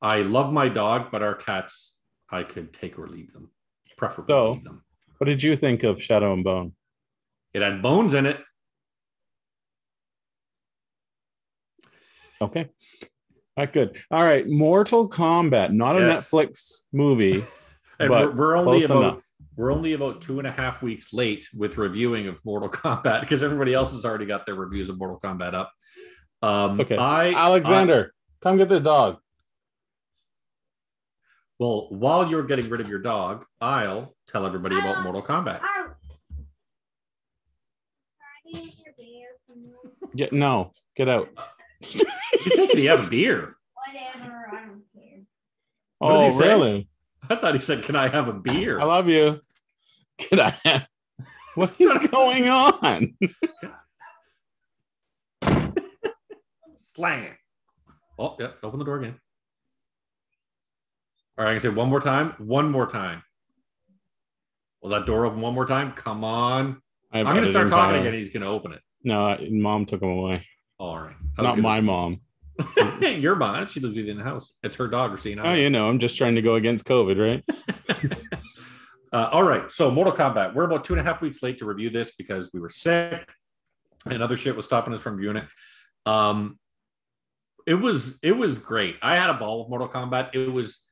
I love my dog, but our cats I could take or leave them, preferably So- leave them. What did you think of Shadow and Bone? It had bones in it. Okay. All right, good. All right, Mortal Kombat, not a Yes. Netflix movie. And But we're, we're only about enough. We're only about two and a half weeks late with reviewing of Mortal Kombat because everybody else has already got their reviews of Mortal Kombat up. Um, Okay. I Alexander, come get the dog. Well, while you're getting rid of your dog, I'll tell everybody about Mortal Kombat. Ouch. Are you your bear somewhere? Yeah, no, get out. You said, "Can he have a beer?" Whatever, I don't care. What oh, he say? really? I thought he said, "Can I have a beer?" I love you. Get out. What is going on? Slam. Oh, yeah. Open the door again. All right, I can say one more time. One more time. Will that door open one more time? Come on. I'm going to start talking again. He's going to open it. No, mom took him away. All right. Not my mom. Your mom. She lives with you in the house. It's her dog, Racine. Oh, you know, I'm just trying to go against COVID, right? Uh, all right, so Mortal Kombat. We're about two and a half weeks late to review this because we were sick and other shit was stopping us from viewing it. Um, it was it was great. I had a ball with Mortal Kombat. It was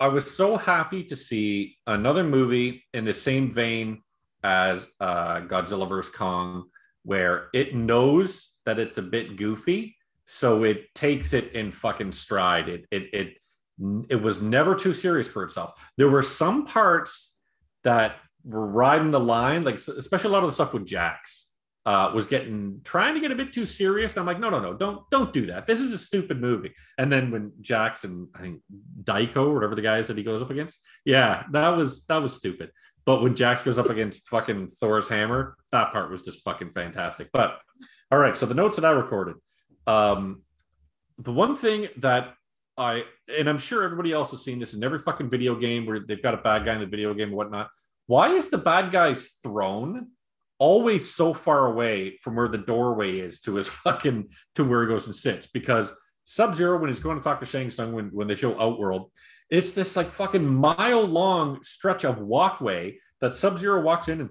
I was so happy to see another movie in the same vein as uh, Godzilla vs Kong, where it knows that it's a bit goofy, so it takes it in fucking stride. It it it it was never too serious for itself. There were some parts that were riding the line, like especially a lot of the stuff with Jax uh, was getting trying to get a bit too serious. I'm like, no, no, no, don't don't do that. This is a stupid movie. And then when Jax and I think Daiko or whatever the guy is that he goes up against, yeah, that was that was stupid. But when Jax goes up against fucking Thor's hammer, that part was just fucking fantastic. But all right, so the notes that I recorded, um, the one thing that I and I'm sure everybody else has seen this in every fucking video game where they've got a bad guy in the video game and whatnot. Why is the bad guy's throne always so far away from where the doorway is to his fucking to where he goes and sits? Because Sub Zero, when he's going to talk to Shang Tsung, when when they show Outworld, it's this like fucking mile long stretch of walkway that Sub Zero walks in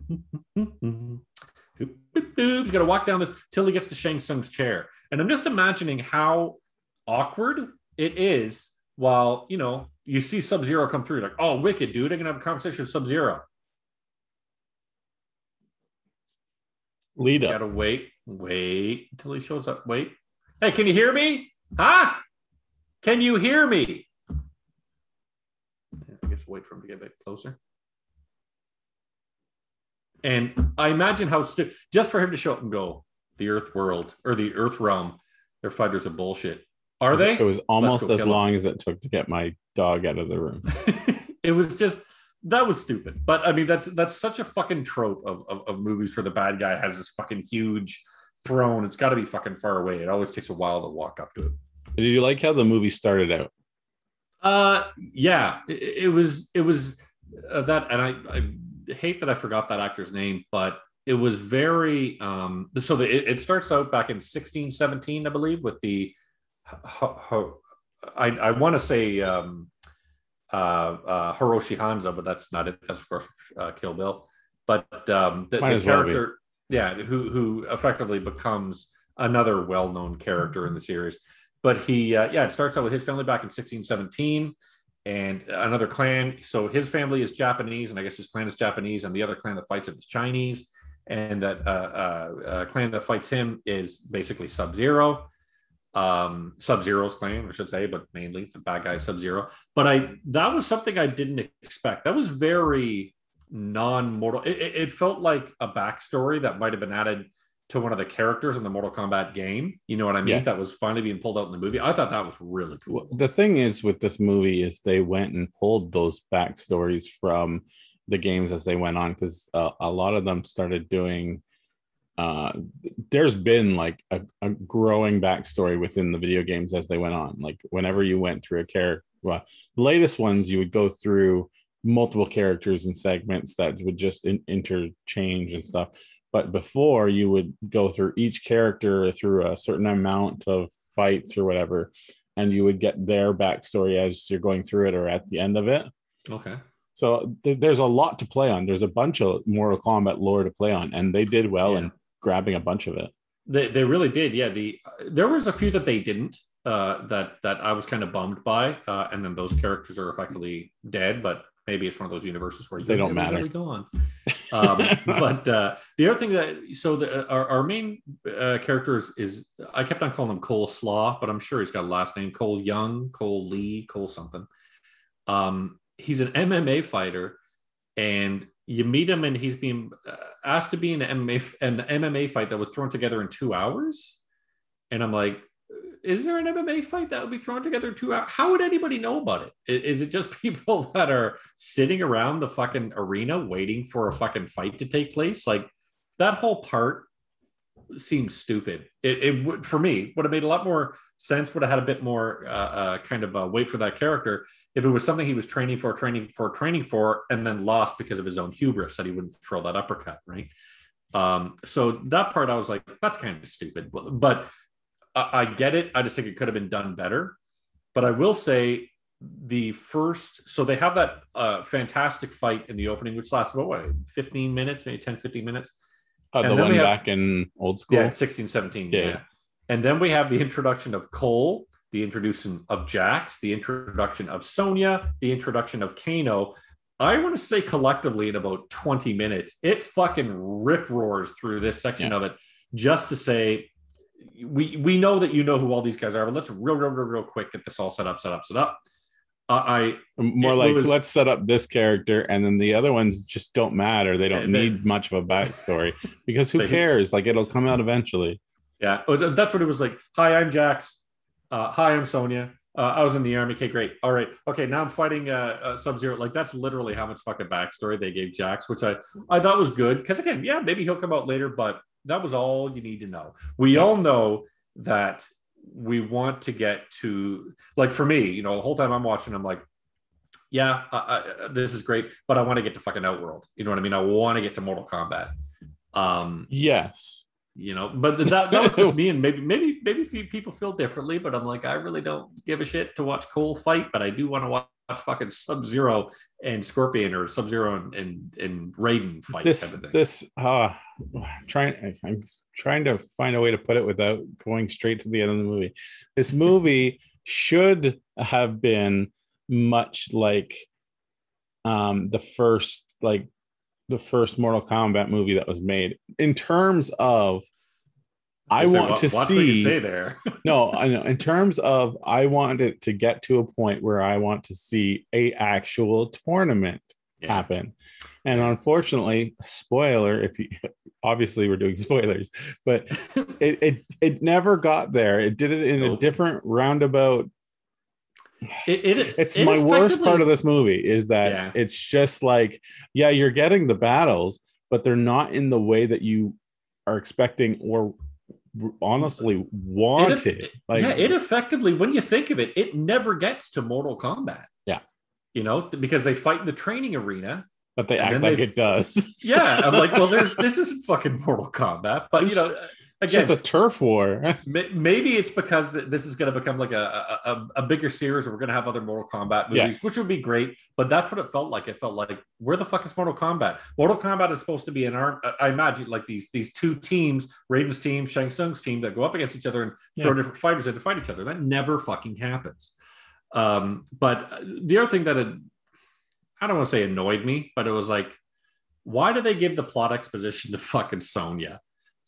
and he's got to walk down this till he gets to Shang Tsung's chair. And I'm just imagining how awkward it is while you know you see Sub Zero come through. Like, oh, wicked, dude! I'm going to have a conversation with Sub Zero. Lead up. Gotta wait, wait until he shows up. Wait, hey, can you hear me? Huh? Can you hear me? I guess wait for him to get a bit closer. And I imagine how stu- just for him to show up and go, the Earth world or the Earth realm, their fighters are bullshit. Are they? It was almost as long as it took to get my dog out of the room. it was just that was stupid. But I mean, that's that's such a fucking trope of, of, of movies where the bad guy has this fucking huge throne. It's got to be fucking far away. It always takes a while to walk up to it. Did you like how the movie started out? Uh, yeah, it, it was it was uh, that, and I, I hate that I forgot that actor's name, but it was very um. So the, it, it starts out back in sixteen seventeen, I believe, with the ho, ho, I I want to say um, uh, uh, Hiroshi Hanzo, but that's not it. That's of course uh, Kill Bill, but um, the, the as well be. character, yeah, who who effectively becomes another well-known character in the series but he uh, yeah it starts out with his family back in 1617 and another clan. So his family is japanese and i guess his clan is japanese and the other clan that fights him is chinese. And that uh, uh, uh, clan that fights him is basically sub-zero. Um sub-zero's clan i should say but mainly the bad guy sub-zero. But i that was something i didn't expect. That was very non-mortal. It, it, it felt like a backstory that might have been added to one of the characters in the Mortal Kombat game. You know what I mean? Yes. That was finally being pulled out in the movie. I thought that was really Well, cool. the thing is with this movie is they went and pulled those backstories from the games as they went on because uh, a lot of them started doing uh there's been like a, a growing backstory within the video games as they went on like whenever you went through a character well the latest ones you would go through multiple characters and segments that would just in, interchange and stuff but before you would go through each character through a certain amount of fights or whatever and you would get their backstory as you're going through it or at the end of it Okay. so th- there's a lot to play on there's a bunch of mortal kombat lore to play on and they did well Yeah. in grabbing a bunch of it They, they really did. Yeah. The there was a few that they didn't uh, that that I was kind of bummed by, uh, and then those characters are effectively dead. But maybe it's one of those universes where They don't matter. Really gone. Um, but uh, the other thing that so the our, our main uh, characters is I kept on calling him Cole Slaw, but I'm sure he's got a last name Cole Young, Cole Lee, Cole something. Um, he's an MMA fighter, and you meet him, and he's being uh, asked to be in an MMA an MMA fight that was thrown together in two hours, and I'm like. Is there an MMA fight that would be thrown together two hours? How would anybody know about it? Is, Is it just people that are sitting around the fucking arena waiting for a fucking fight to take place? Like that whole part seems stupid. It, it would for me would have made a lot more sense. Would have had a bit more uh, uh, kind of uh, wait for that character if it was something he was training for, training for, training for, and then lost because of his own hubris that he wouldn't throw that uppercut, right? Um, so that part I was like, that's kind of stupid, but I, I get it. I just think it could have been done better. But I will say the first, so they have that uh, fantastic fight in the opening, which lasts about what, 15 minutes, maybe 10, 15 minutes. uh, the one have- back in old school Yeah, 16, 17. Yeah. Yeah. And then we have the introduction of Cole, the introduction of Jax, the introduction of Sonya, the introduction of Kano. I want to say collectively in about 20 minutes, it fucking rip roars through this section Yeah. of it just to say, we we know that you know who all these guys are, but let's real, real, real, real quick get this all set up, set up, set up. Uh, I more like was- let's set up this character and then the other ones just don't matter they don't then- need much of a backstory because who They- cares like it'll come out eventually Yeah, that's what it was like. Hi, I'm Jax. Uh, hi, I'm Sonya. Uh, I was in the army. Okay, great. All right. Okay, now I'm fighting uh, uh, Sub Zero. Like that's literally how much fucking backstory they gave Jax, which I I thought was good. Because again, yeah, maybe he'll come out later, but that was all you need to know. We all know that we want to get to like for me, you know, the whole time I'm watching, I'm like, yeah, I, I, this is great, but I want to get to fucking Outworld. You know what I mean? I want to get to Mortal Kombat. Um, yes you know but that, that was just me and maybe maybe maybe few people feel differently but i'm like i really don't give a shit to watch cole fight but i do want to watch, fucking sub zero and scorpion or sub zero and, and and raiden fight this kind of this uh I'm trying i'm trying to find a way to put it without going straight to the end of the movie. This movie should have been much like um the first like the first mortal kombat movie that was made in terms of i So want to what you see say there. No i know in terms of i want it to get to a point where i want to see a actual tournament Yeah. happen. And unfortunately spoiler if you obviously we're doing spoilers but it it, it never got there. It did it in a different roundabout. It, it, it's it my worst part of this movie is that Yeah. it's just like yeah you're getting the battles but they're not in the way that you are expecting or honestly wanted eff- like yeah, it effectively, when you think of it, it never gets to Mortal Kombat. Yeah. You know, because they fight in the training arena. but they act like they- it does Yeah. I'm like, well, there's this isn't fucking Mortal Kombat. But you know, it's again, just a turf war Maybe it's because this is going to become like a, a, a- bigger series. We're going to have other Mortal Kombat movies, Yes. which would be great. But that's what it felt like. It felt like where the fuck is Mortal Kombat? Mortal Kombat is supposed to be an art. I imagine like these these two teams, Raven's team, Shang Tsung's team, that go up against each other and throw different fighters in to fight each other. That never fucking happens. Um, but the other thing that it, I don't want to say annoyed me, but it was like, why do they give the plot exposition to fucking Sonya?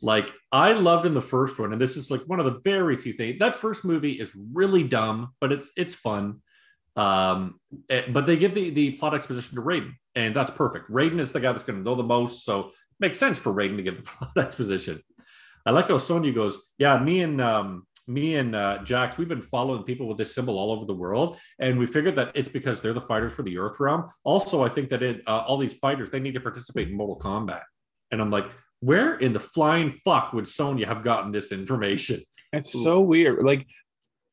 Like I loved in the first one, and this is like one of the very few things. That first movie is really dumb, but it's it's fun. Um, eh, but they give the the plot exposition to Raiden, and that's perfect. Raiden is the guy that's going to know the most, so it makes sense for Raiden to give the plot exposition. I like how Sonya goes, yeah, me and um, me and uh, Jax, we've been following people with this symbol all over the world, and we figured that it's because they're the fighters for the Earth realm. Also, I think that it uh, all these fighters they need to participate in Mortal Kombat, and I'm like, where in the flying fuck would Sonya have gotten this information? It's so weird. Like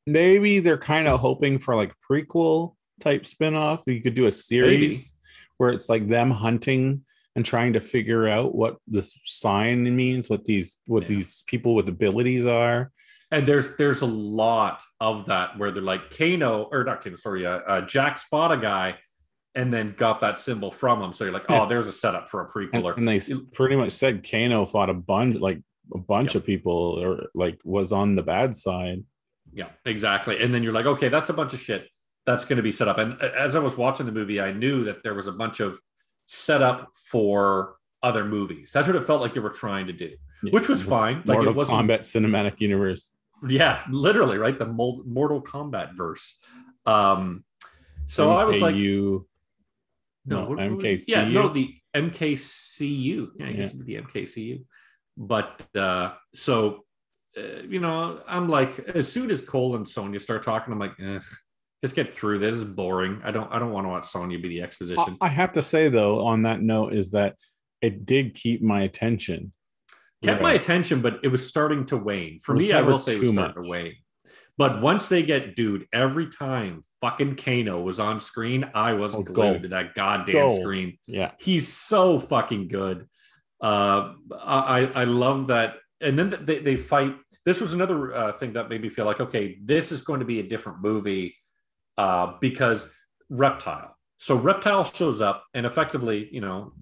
maybe they're kind of hoping for like prequel type spin-off. You could do a series where it's like them hunting and trying to figure out what this sign means, what these what Yeah. these people with abilities are. And there's there's a lot of that where they're like Kano or not Kano, sorry, uh, uh, Jack spot a guy, and then got that symbol from him. So you're like, Yeah. oh, there's a setup for a prequel. And, or and they pretty much said Kano fought a bunch like a bunch Yep. of people or like was on the bad side. Yeah, exactly. And then you're like, okay, that's a bunch of shit that's going to be set up. And as I was watching the movie, I knew that there was a bunch of setup for other movies. That's what it felt like they were trying to do, which was fine. Like Mortal it wasn't, Kombat cinematic universe. yeah, literally, right? The Mortal Kombat verse. Um, so I was like, MKU, no, no, MKCU. Yeah, no, the MKCU. Yeah, I guess Yeah. it would be the MKCU. But uh, so, uh, you know, I'm like, as soon as Cole and Sonya start talking, I'm like, eh, just get through this. Is boring. I don't, I don't want to watch Sonya be the exposition. I have to say though, on that note, is that it did keep my attention. Kept Yeah. my attention, but it was starting to wane. For was me, I will say it was starting much. to wane. But once they get, dude, every time fucking Kano was on screen, I was Oh, glued gold. to that goddamn Gold. screen. Yeah. he's so fucking good. Uh, I I love that. And then they they fight. This was another uh, thing that made me feel like okay, this is going to be a different movie uh, because Reptile. So Reptile shows up, and effectively, you know,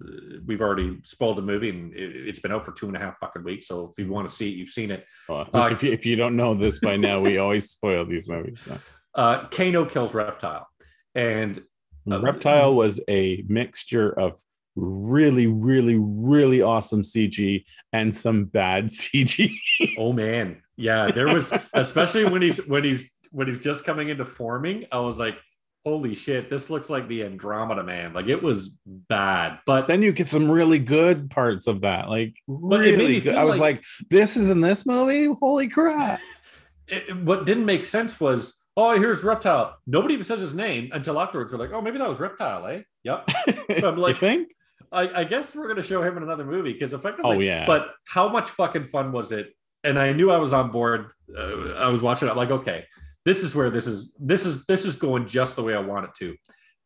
we've already spoiled the movie, and it, it's been out for two and a half fucking weeks. So if you want to see it, you've seen it. Uh, Uh, if, you, if you don't know this by now, we always spoil these movies. so. Uh, Kano kills Reptile, and Uh, Reptile was a mixture of really, really, really awesome CG and some bad CG. Oh man, yeah, there was especially when he's when he's when he's just coming into forming. I was like, holy shit, this looks like the Andromeda Man. Like it was bad, but then you get some really good parts of that. Like really me good. I was like- like, this is in this movie? Holy crap. it, what didn't make sense was, oh, here's Reptile. Nobody even says his name until afterwards. They're like, oh, maybe that was Reptile, eh? Yep. I'm you like, think? I, I guess we're gonna show him in another movie because effectively. Oh, yeah. But how much fucking fun was it? And I knew I was on board. Uh, I was watching it. like, okay, this is where this is. This is this is going just the way I want it to.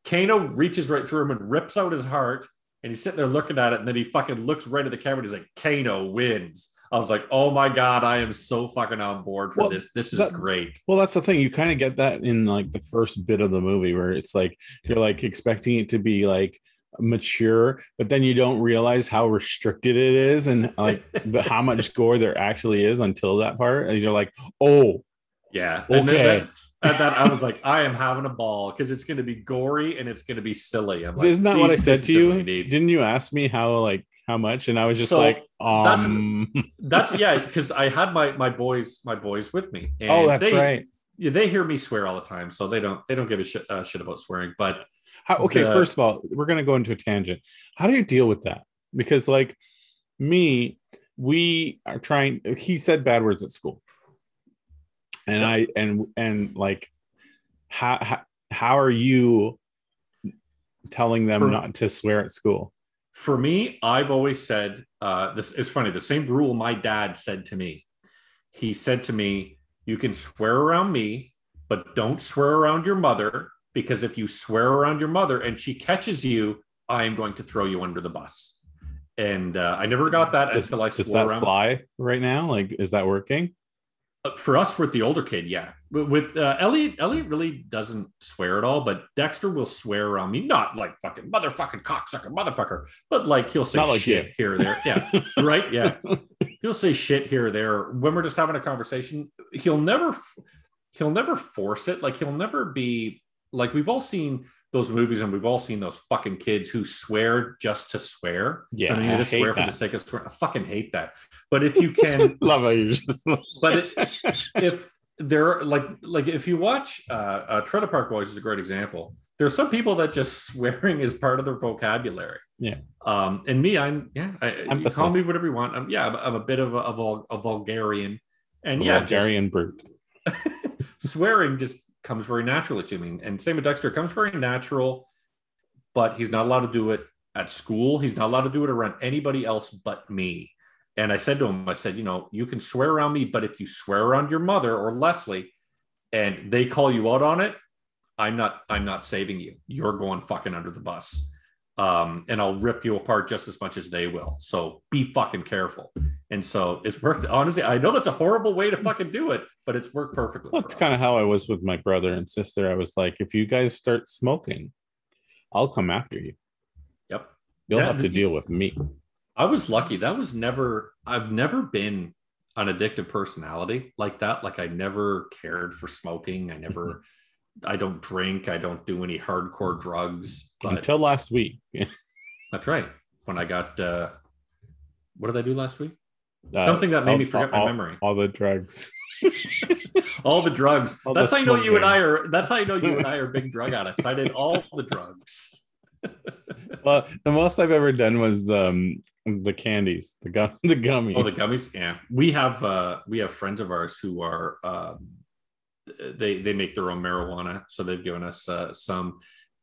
Kano reaches right through him and rips out his heart, and he's sitting there looking at it, and then he fucking looks right at the camera. and He's like, Kano wins. I was like, oh my god, I am so fucking on board for Well, this. This is that- great. Well, that's the thing. You kind of get that in like the first bit of the movie where it's like you're like expecting it to be like mature, but then you don't realize how restricted it is and like the, how much gore there actually is until that part. And you're like, oh, Yeah. And then- Okay. at that, I was like, I am having a ball because it's going to be gory and it's going to be silly. I'm like, isn't that what I said to you? what need." Didn't you ask me how like how much? And I was just So, like, that's- um, That's yeah, because I had my my boys my boys with me. And oh, that's they, right. Yeah, they hear me swear all the time, so they don't they don't give a shit, uh, shit about swearing. But How, okay, the- first of all, we're gonna go into a tangent. How do you deal with that? Because like me, we are trying. He said bad words at school, and I and and like, how how, how are you telling them For- not to swear at school? for me, I've always said uh, this. It's funny. The same rule my dad said to me. He said to me, "You can swear around me, but don't swear around your mother because if you swear around your mother and she catches you, I am going to throw you under the bus." And uh, I never got that Does, until I does swore that around. fly right now? Like, is that working? For us with the older kid yeah. With, with uh, elliot elliot really doesn't swear at all but dexter will swear around me not like fucking motherfucking cocksucker motherfucker but like he'll say like shit you. here or there. Yeah right? Yeah. He'll say shit here or there. When we're just having a conversation he'll never he'll never force it. Like he'll never be like we've all seen those movies and we've all seen those fucking kids who swear just to swear Yeah, I mean, they just swear for the sake of swearing. I fucking hate that. But if you can, Love how you just. But it- if there are like like if you watch uh, uh Trailer Park Boys is a great example. There's some people that just swearing is part of their vocabulary. Yeah. Um, and me, I'm yeah. I, call me whatever you want. I'm, yeah, I'm, I'm a bit of a, a, vul- a vulgarian, and yeah, just Bulgarian brute. swearing just comes very naturally to me. And same with Dexter, comes very natural, but he's not allowed to do it at school. He's not allowed to do it around anybody else but me. And I said to him, I said, you know, you can swear around me, but if you swear around your mother or Leslie and they call you out on it, I'm not, I'm not saving you. You're going fucking under the bus. Um, and I'll rip you apart just as much as they will. So be fucking careful. And so it's worked. Honestly, I know that's a horrible way to fucking do it, but it's worked perfectly. Well, it's kind of how I was with my brother and sister. I was like, if you guys start smoking, I'll come after you. Yep. You'll Yeah, have to the- deal with me. I was lucky. That was never, I've never been an addictive personality like that. Like I never cared for smoking. I never, I don't drink. I don't do any hardcore drugs. But Until last week. that's right. When I got, uh, what did I do last week? Uh, Something that made all- me forget my memory. All the drugs. All the drugs. All that's the how you know you and. I are. That's how you know you and I are big drug addicts. I did all the drugs. well, the most I've ever done was um the candies, the gum, the gummy. Oh, the gummies. Yeah, we have uh, we have friends of ours who are um, they they make their own marijuana, so they've given us uh, some.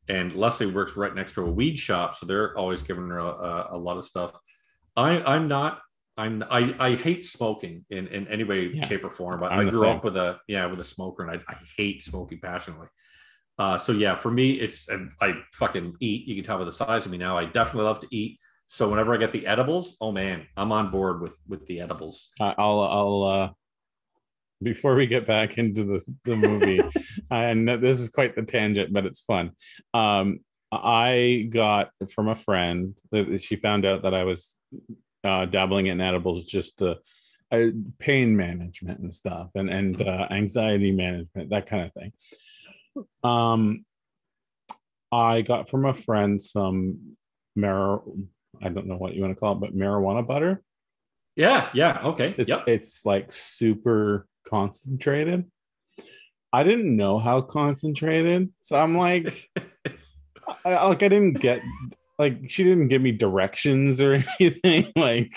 And Leslie works right next to a weed shop, so they're always giving her a, a, a lot of stuff. I I'm not. I'm I, I hate smoking in, in any way, Yeah. shape, or form. But I'm I grew up with a yeah with a smoker, and I, I hate smoking passionately. Uh, so yeah, for me, it's I fucking eat. You can tell by the size of me now. I definitely love to eat. So whenever I get the edibles, oh man, I'm on board with with the edibles. I'll I'll uh before we get back into the the movie, and this is quite the tangent, but it's fun. Um, I got from a friend that she found out that I was uh, dabbling in edibles, just uh, uh, pain management and stuff, and and uh, anxiety management, that kind of thing. Um, I got from a friend some mar. I don't know what you want to call it, but marijuana butter. Yeah, yeah, okay. It's yep. it's like super concentrated. I didn't know how concentrated, so I'm like, I, like I didn't get like she didn't give me directions or anything. Like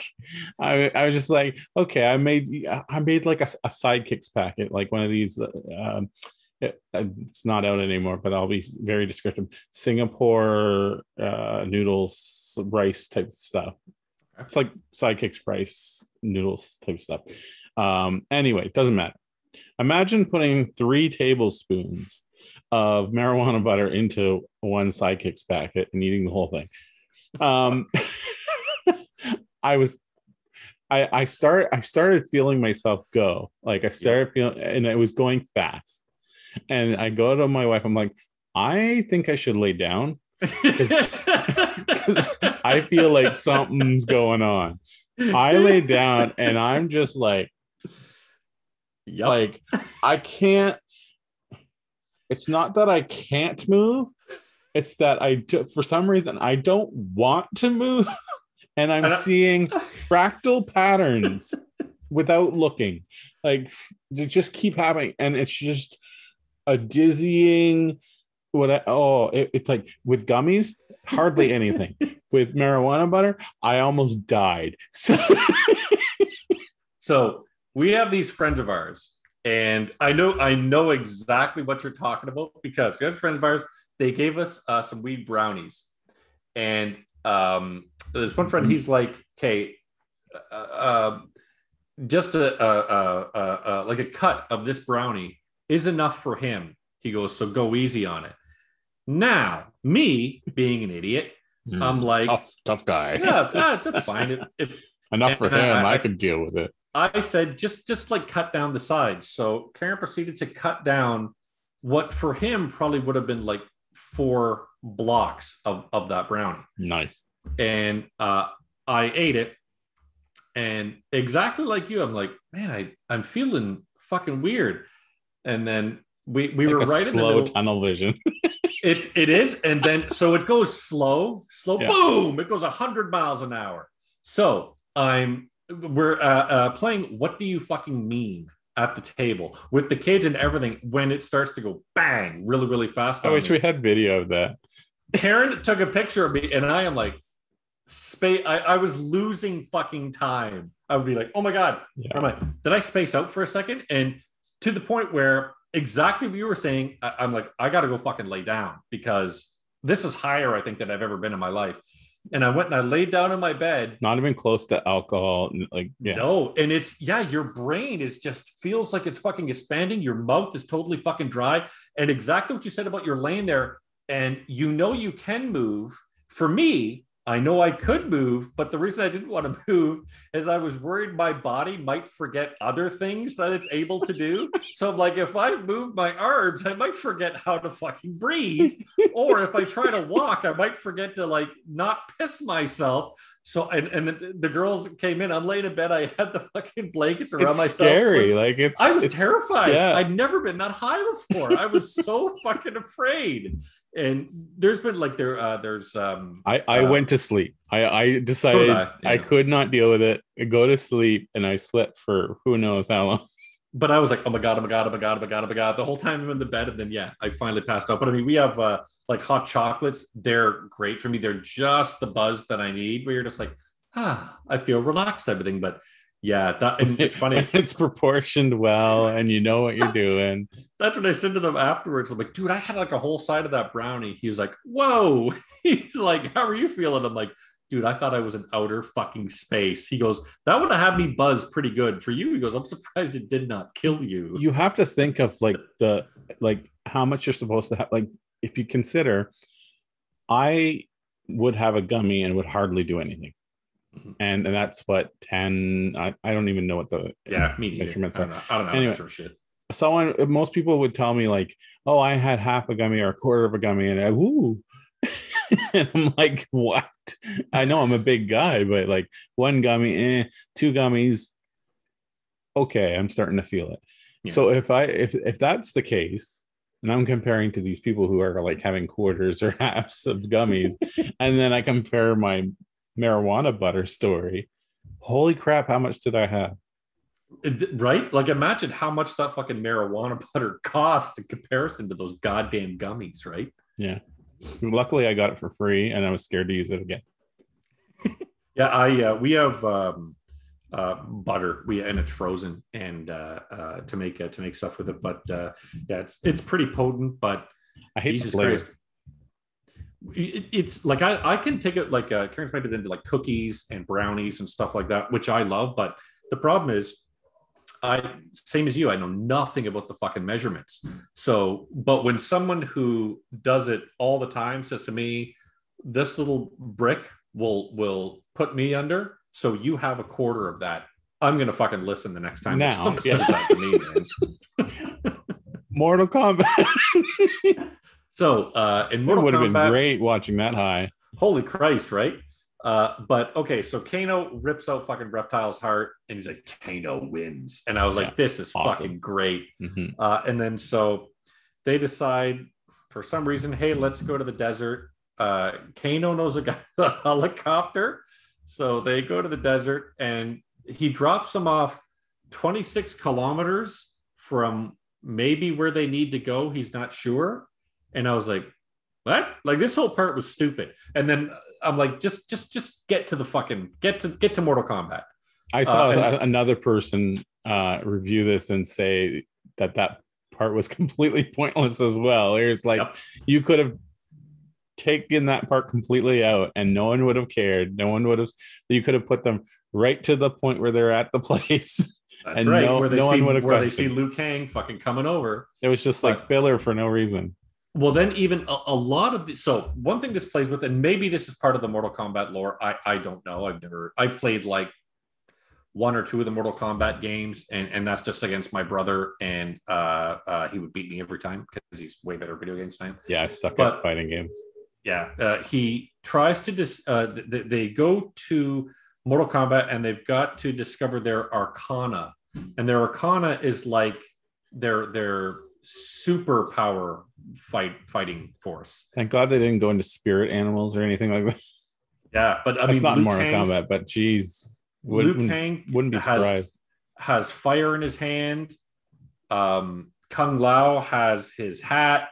I I was just like, okay, I made I made like a, a sidekicks packet, like one of these. Um, it- it's not out anymore, but I'll be very descriptive. Singapore uh, noodles, rice type stuff. It's like sidekicks rice noodles type stuff. Um, anyway, it doesn't matter. Imagine putting three tablespoons of marijuana butter into one sidekicks packet and eating the whole thing. Um, I was, I, I start, I started feeling myself go. Like I started feeling, and it was going fast. And I go to my wife. I'm like, I think I should lay down because I feel like something's going on. I lay down and I'm just like, Yep. like I can't. It's not that I can't move. It's that I do, for some reason I don't want to move, and I'm seeing fractal patterns without looking. Like they just keep happening, and it's just a dizzying. What? I, oh, it, it's like with gummies, hardly anything. with marijuana butter, I almost died. So So we have these friends of ours, and I know I know exactly what you're talking about because we have friends of ours. They gave us uh, some weed brownies, and um, there's one friend. He's like, "Okay, uh, um, just a, a, a, a, like a cut of this brownie is enough for him." He goes, "So go easy on it." Now, me being an idiot, I'm like, tough, tough guy. "Yeah, that's fine." If, if Enough for him. I- I could deal with it. I said just just like cut down the sides. So Karen proceeded to cut down what for him probably would have been like four blocks of, of that brownie. Nice. And uh, I ate it. And exactly like you, I'm like, man, I, I'm feeling fucking weird. And then we, we Like were right in the slow middle. tunnel vision. It, it is. And then, so it goes slow, slow, Yeah. boom, it goes 100 miles an hour. So I'm, we're uh, uh, playing What Do You Fucking Mean at the table with the kids and everything when it starts to go bang really, really fast. I wish me. we had video of that. Karen took a picture of me and I am like, space. I, I was losing fucking time. I would be like, oh my God, Yeah. I'm like, did I space out for a second? And to the point where exactly what you were saying, I, I'm like, I got to go fucking lay down because this is higher, I think, than I've ever been in my life. And I went and I laid down in my bed. Not even close to alcohol. Like, yeah. No, and it's yeah, your brain is just feels like it's fucking expanding. Your mouth is totally fucking dry. And exactly what you said about you're laying there and you know you can move for me, I know I could move, but the reason I didn't want to move is I was worried my body might forget other things that it's able to do. so I'm like, if I move my arms, I might forget how to fucking breathe. or if I try to walk, I might forget to like not piss myself. So and, and the, the girls came in. I'm laying in bed. I had the fucking blankets around It's myself. scary. Like it's. I was it's- terrified. yeah. I'd never been that high before. I was so fucking afraid. And there's been like there uh there's um I, I uh, went to sleep. I, I decided I, I, could not deal with it. I go to sleep and I slept for who knows how long. But I was like, oh my god, oh my god, oh my god, oh my god, oh my god, the whole time I'm in the bed, and then yeah, I finally passed out. But I mean, we have uh like hot chocolates. They're great for me. They're just the buzz that I need. Where you're just like, ah, I feel relaxed, everything. But yeah, that and it's funny. it's proportioned well and you know what you're doing. That's what I said to them afterwards. I'm like, dude, I had like a whole side of that brownie. He was like, whoa. He's like, how are you feeling? I'm like, dude, I thought I was in outer fucking space. He goes, that would have had me buzz pretty good for you. He goes, I'm surprised it did not kill you. You have to think of like the like how much you're supposed to have. Like if you consider, I would have a gummy and would hardly do anything. Mhm. And, and that's what 10 I, I don't even know what the yeah. Measurements I don't know. I don't know Anyway. measure shit. someone most people would tell me like oh i had half a gummy or a quarter of a gummy and i woo and i'm like what i know i'm a big guy but like one gummy eh, two gummies okay i'm starting to feel it Yeah. so if i if if that's the case and i'm comparing to these people who are like having quarters or halves of gummies and then i compare my marijuana butter story holy crap how much did i have right? Like, imagine how much that fucking marijuana butter cost in comparison to those goddamn gummies, right? Yeah. Luckily, I got it for free, and I was scared to use it again. Yeah, I uh, we have um, uh, butter, we and it's frozen, and uh, uh, to make uh, to make stuff with it. But uh, yeah, it's it's pretty potent. But I hate Jesus. Christ, it, it's like I I can take it like uh, Karen's made it into like cookies and brownies and stuff like that, which I love. But the problem is. I same as you. I know nothing about the fucking measurements. So, but when someone who does it all the time says to me, "This little brick will will put me under," so you have a quarter of that. I'm gonna fucking listen the next time Now, someone yeah. says that to me, man. Mortal Kombat. So, uh, in it Mortal would have been great watching that high. holy Christ, right? Uh, but okay, so Kano rips out fucking Reptile's heart, and he's like, Kano wins, and I was like, this is awesome. fucking great. Mhm. Uh, and then so they decide for some reason, hey, let's go to the desert. Uh, Kano knows a guy a helicopter. So they go to the desert and he drops them off 26 kilometers from maybe where they need to go. He's not sure. And I was like, what? Like this whole part was stupid. And then I'm like, just, just, just get to the fucking, get to, get to Mortal Kombat. I saw Uh, and- another person uh, review this and say that that part was completely pointless as well. It's like Yep. you could have taken that part completely out, and no one would have cared. No one would have. You could have put them right to the point where they're at the place. That's And right. no- where they no one see, would have where they see. Liu Kang fucking coming over. It was just like But- filler for no reason. Well, then even a, a lot of the so one thing this plays with, and maybe this is part of the Mortal Kombat lore. I I don't know. I've never I played like one or two of the Mortal Kombat games, and and that's just against my brother, and uh, uh he would beat me every time because he's way better at video games than I am. Yeah, I suck But- at fighting games. Yeah, uh, he tries to dis. Uh, th- they go to Mortal Kombat, and they've got to discover their Arcana, and their Arcana is like their their superpower fight fighting force. Thank God they didn't go into spirit animals or anything like that. Yeah, but I That's mean, not Liu Mortal Kang's- Kombat, but geez, Liu wouldn't, Kang wouldn't be has- surprised. has fire in his hand. Um, Kung Lao has his hat.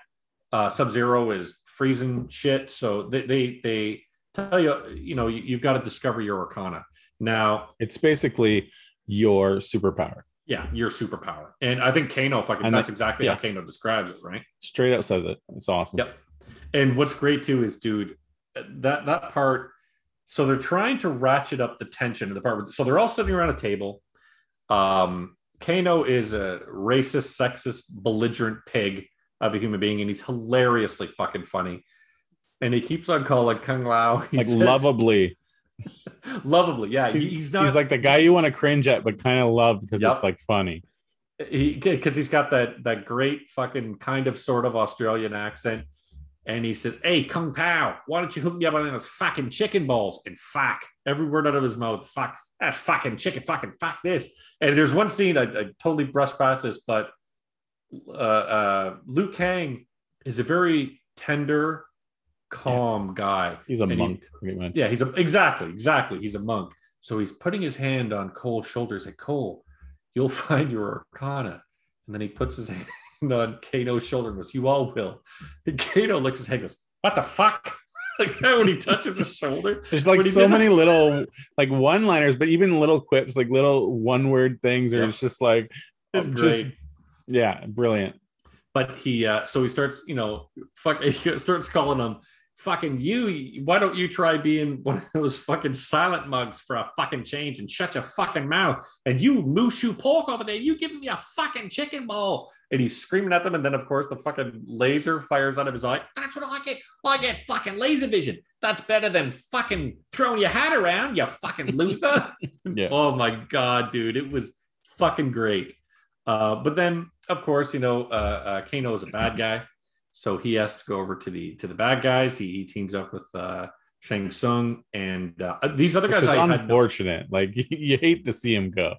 Uh, Sub Zero is freezing shit. So they, they they tell you, you know, you, you've got to discover your Arcana. Now, It's basically your superpower. Yeah, your superpower, and I think Kano fucking And that's that- exactly yeah. how Kano describes it, right? Straight up says it. It's awesome. Yep. And what's great too is, dude, that that part. So they're trying to ratchet up the tension of the part. Where, so they're all sitting around a table. Um, Kano is a racist, sexist, belligerent pig of a human being, and he's hilariously fucking funny. and he keeps on calling Kung Lao he like says- lovably. lovably. Yeah, he- He's, he's not he's like the guy you want to cringe at, but kind of love because Yep. it's like funny. he because he's got that that great fucking kind of sort of Australian accent. And he says, Hey, Kung Pao, why don't you hook me up on those fucking chicken balls? And fuck, every word out of his mouth, fuck, that's fucking chicken, fucking fuck this. And there's one scene, I, I totally brushed past this, but uh, uh, Liu Kang is a very tender, calm guy. He's a And monk, much. Yeah, he's a exactly, exactly. He's a monk. So he's putting his hand on Cole's shoulders. Like Cole, you'll find your arcana. And then he puts his hand on Kano's shoulder and goes, You all will. And Kano looks at his and goes, What the fuck? like that when he touches his shoulder. There's like so many little like one liners, but even little quips, like little one word things, or Yep. it's just like It's just- great. yeah, brilliant. But he uh so he starts, you know, fuck he starts calling him fucking you. Why don't you try being one of those fucking silent mugs for a fucking change and shut your fucking mouth? And you mooshu pork over there, you giving me a fucking chicken ball. And he's screaming at them, and then of course the fucking laser fires out of his eye. That's what I get. I get fucking laser vision. That's better than fucking throwing your hat around, you fucking loser. Yeah. Oh my god, dude, it was fucking great. Uh, but then, of course, you know, uh, uh, Kano is a bad guy, so he has to go over to the to the bad guys. He, he teams up with uh, Shang Tsung and uh, these other Which guys. I unfortunate. Like you hate to see him go.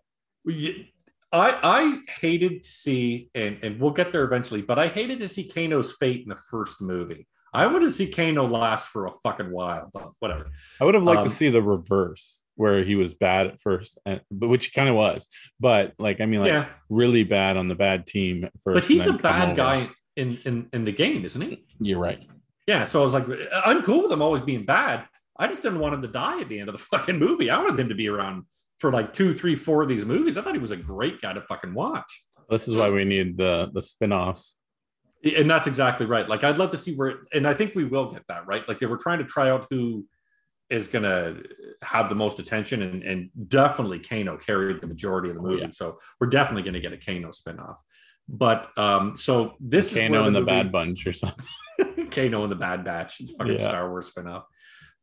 I I hated to see, and and we'll get there eventually, but I hated to see Kano's fate in the first movie. I wanted to see Kano last for a fucking while, but whatever. I would have liked Um, to see the reverse where he was bad at first, and, but which he kind of was. But like, I mean, like yeah, really bad on the bad team first. but he's a bad guy in in in the game, isn't he? You're right. Yeah, so I was like, I'm cool with him always being bad. I just didn't want him to die at the end of the fucking movie. I wanted him to be around for like two, three, four of these movies. I thought he was a great guy to fucking watch. This is why we need the the spin-offs. And that's exactly right. Like, I'd love to see where, and I think we will get that, right? Like, they were trying to try out who is going to have the most attention, and, and definitely Kano carried the majority of the Oh, movie. yeah. So, we're definitely going to get a Kano spinoff. But um, so this is Kano and the movie- Bad Bunch or something. Kano and the Bad Batch, it's fucking Yeah. Star Wars spinoff.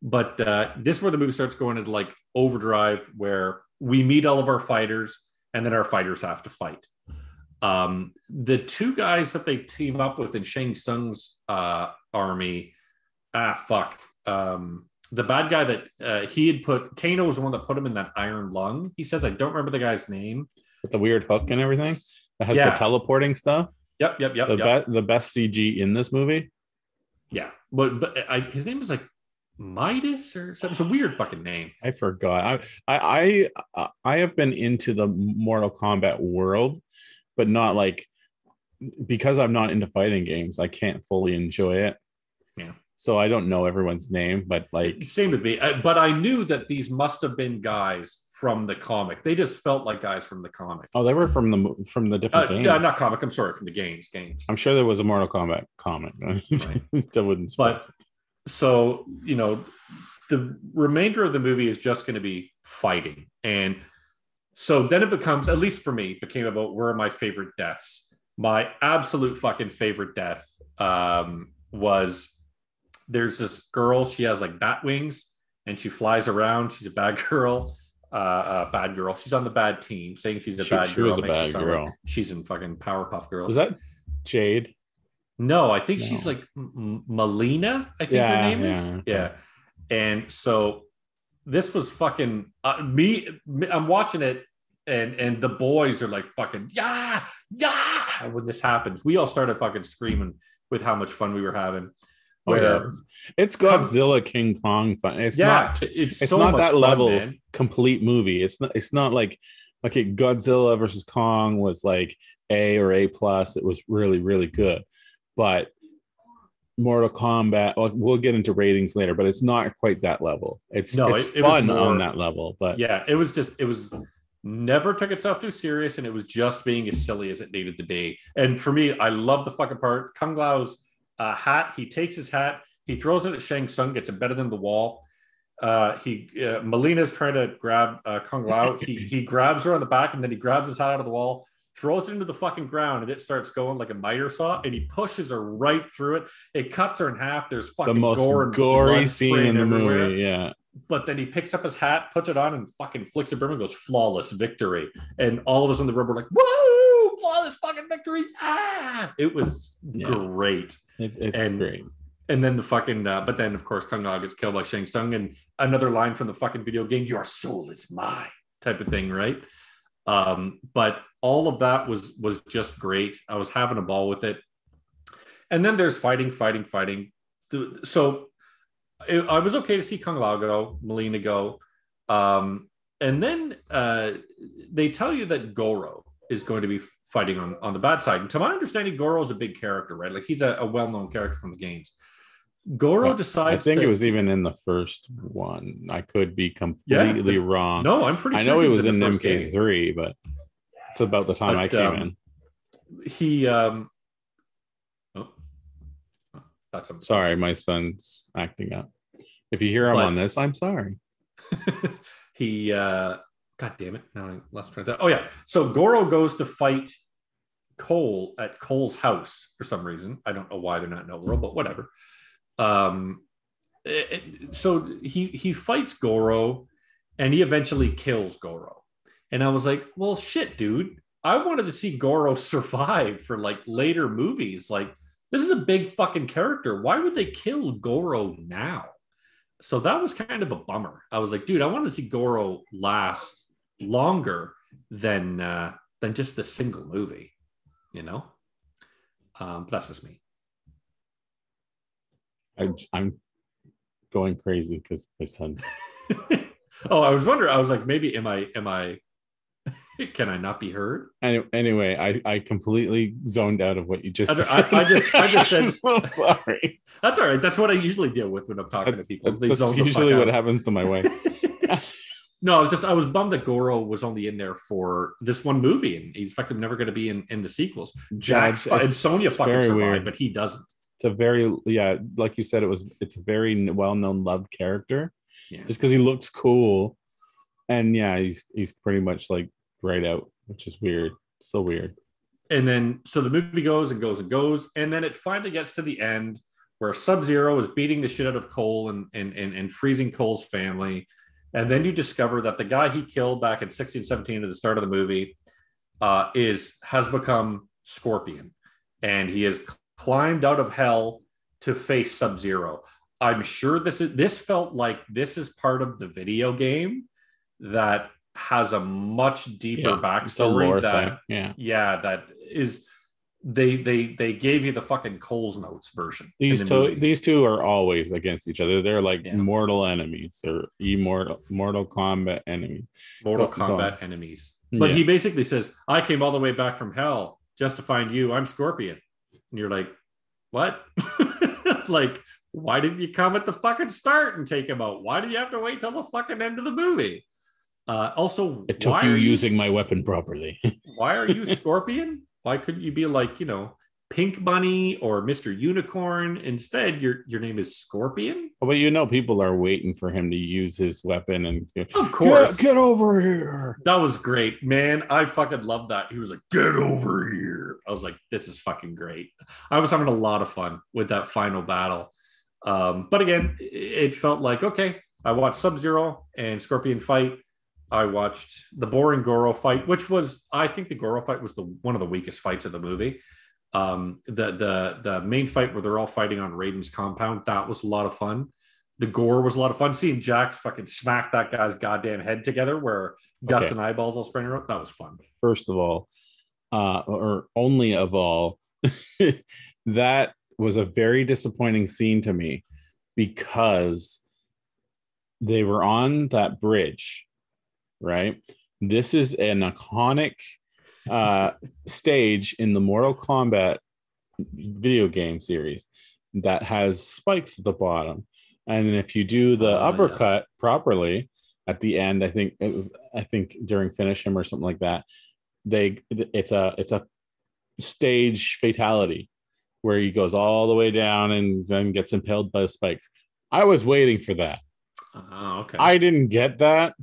But uh, this is where the movie starts going into like overdrive, where we meet all of our fighters, and then our fighters have to fight. Um, the two guys that they team up with in Shang Tsung's uh, army, ah, fuck. Um, the bad guy that uh, he had put, Kano was the one that put him in that iron lung. He says, I don't remember the guy's name. with the weird hook and everything that has Yeah. the teleporting stuff. Yep, yep, yep. the yep. best the best CG in this movie. Yeah, but but I, his name is like Midas or something. It's a weird fucking name. I forgot. I I I I have been into the Mortal Kombat world, but not like because I'm not into fighting games. I can't fully enjoy it. Yeah. So I don't know everyone's name, but like Same with me. Uh, But I knew that these must have been guys from the comic. They just felt like guys from the comic. oh, they were from the from the Uh, different games. yeah, not comic. I'm sorry, from the games. Games. I'm sure there was a Mortal Kombat comic. that wouldn't But so you know, the remainder of the movie is just going to be fighting, and so then it becomes, at least for me, became about where are my favorite deaths. My absolute fucking favorite death um, was there's this girl. She has like bat wings, and she flies around. She's a bad girl. Uh, uh, bad girl. She's on the bad team, saying she's a She- bad she girl. was a bad girl. like she's in fucking Powerpuff Girls. Was that Jade? No, I think No. she's like M- Mileena. I think Yeah, her name is. yeah, okay. Yeah. And so this was fucking uh, me, me. I'm watching it, and and the boys are like fucking yeah, yeah. When this happens, we all started fucking screaming with how much fun we were having. Oh, Where yeah. It's Godzilla King Kong fun. It's yeah, not it's it's so not that fun, level man. complete movie. It's not it's not like okay, Godzilla versus Kong was like A or A plus. It was really, really good. But Mortal Kombat, well, we'll get into ratings later, but it's not quite that level. It's No, it's it- it fun more- on that level, but yeah it was just it was never took itself too serious and it was just being as silly as it needed to be and for me i love the fucking part kung lao's uh, hat he takes his hat he throws it at shang Tsung, gets embedded in the wall uh, he uh, mileena's trying to grab uh, kung lao he, he grabs her on the back and then he grabs his hat out of the wall throws it into the fucking ground, and it starts going like a miter saw, and he pushes her right through it. It cuts her in half. There's fucking The most gore and gory scene in the everywhere. movie. Yeah. But then he picks up his hat, puts it on, and fucking flicks a broom and goes flawless victory. And all of us in the room were like, "Woo! Flawless fucking victory!" Ah! It was Yeah. great. It, it's And- great. And then the fucking, uh, but then of course Kung Lao gets killed by Shang Tsung, and another line from the fucking video game: "Your soul is mine," type of thing, right? Um, but all of that was was just great. I was having a ball with it. And then there's fighting, fighting, fighting. So it, I was okay to see Kung Lao go, Mileena go, um, and then uh, they tell you that Goro is going to be fighting on on the bad side. And to my understanding, Goro is a big character, right? Like he's a, a well known character from the games. Goro decides. I think to- it was even in the first one. I could be completely wrong. No, I'm pretty I sure know he he was in in the first game. MK3, but it's about the time I came um, in. He um. Oh, Oh, that's a Sorry, my son's acting up. If you hear him But- on this, I'm sorry. he uh god damn it. Now i lost track of that oh yeah. So goro goes to fight cole at cole's house for some reason. I don't know why they're not in world but whatever. Um it- it- so he he fights goro and he eventually kills goro. And i was like well shit dude. I wanted to see goro survive for like later movies. Like this is a big fucking character. Why would they kill goro now? So that was kind of a bummer. I was like, dude, I want to see Goro last longer than uh, than just the single movie, you know. Um, but that's just me. I, I'm going crazy because my son. oh, I was wondering. I was like, maybe am I am I? Can I not be heard? Anyway, I, I completely zoned out of what you just I- said. I- I just- I just said- so sorry. That's all right. That's what I usually deal with when I'm talking That's, to people. that's zone usually what out. happens to my wife. No, I was just I was bummed that Goro was only in there for this one movie, and he's effectively never going to be in in the sequels. Jax Yeah, and Sonya fucking survived, weird. but he doesn't. It's a very yeah, like you said, it was. It's a very well-known, loved character. Yeah. Just because he looks cool, and yeah, he's he's pretty much like right out, which is weird. So weird. And then so the movie goes and goes and goes, and then it finally gets to the end where Sub Zero is beating the shit out of Cole and and and, and freezing Cole's family. And then you discover that the guy he killed back in 16, 17 at the start of the movie uh, is has become Scorpion, and he has climbed out of hell to face Sub Zero. I'm sure this is this felt like this is part of the video game that has a much deeper Yeah, backstory that thing. Yeah. yeah that is they they they gave you the fucking Coles notes version. These the two, movie. these two are always against each other. They're like Yeah. mortal enemies or immortal Mortal combat enemies. Mortal go enemies. But Yeah. he basically says, "I came all the way back from hell just to find you. I'm Scorpion." And you're like, "What? like, why didn't you come at the fucking start and take him out? Why do you have to wait till the fucking end of the movie?" Uh, also, It took you are using my weapon properly. why are you Scorpion? Why couldn't you be like, you know, Pink Bunny or Mr. Unicorn? Instead, your your name is Scorpion. but you know, people are waiting for him to use his weapon and Of course. get, get over here. That was great, man. I fucking loved that. He was like, "Get over here." I was like, "This is fucking great." I was having a lot of fun with that final battle. Um, but again, it it felt like okay. I watched Sub Zero and Scorpion fight. I watched the boring Goro fight, which was, I think, the Goro fight was the one of the weakest fights of the movie. Um, the the the main fight where they're all fighting on Raiden's compound that was a lot of fun. The gore was a lot of fun. Seeing Jax fucking smack that guy's goddamn head together, where guts Okay. and eyeballs all spraying around. That was fun. First of all, uh, or only of all, that was a very disappointing scene to me because they were on that bridge, right? This is an iconic uh, stage in the Mortal Kombat video game series that has spikes at the bottom. And if you do the Oh, yeah. uppercut properly at the end, I think it was, I think during finish him or something like that, they it's a it's a stage fatality where he goes all the way down and then gets impaled by the spikes. I was waiting for that. Oh, okay. I didn't get that.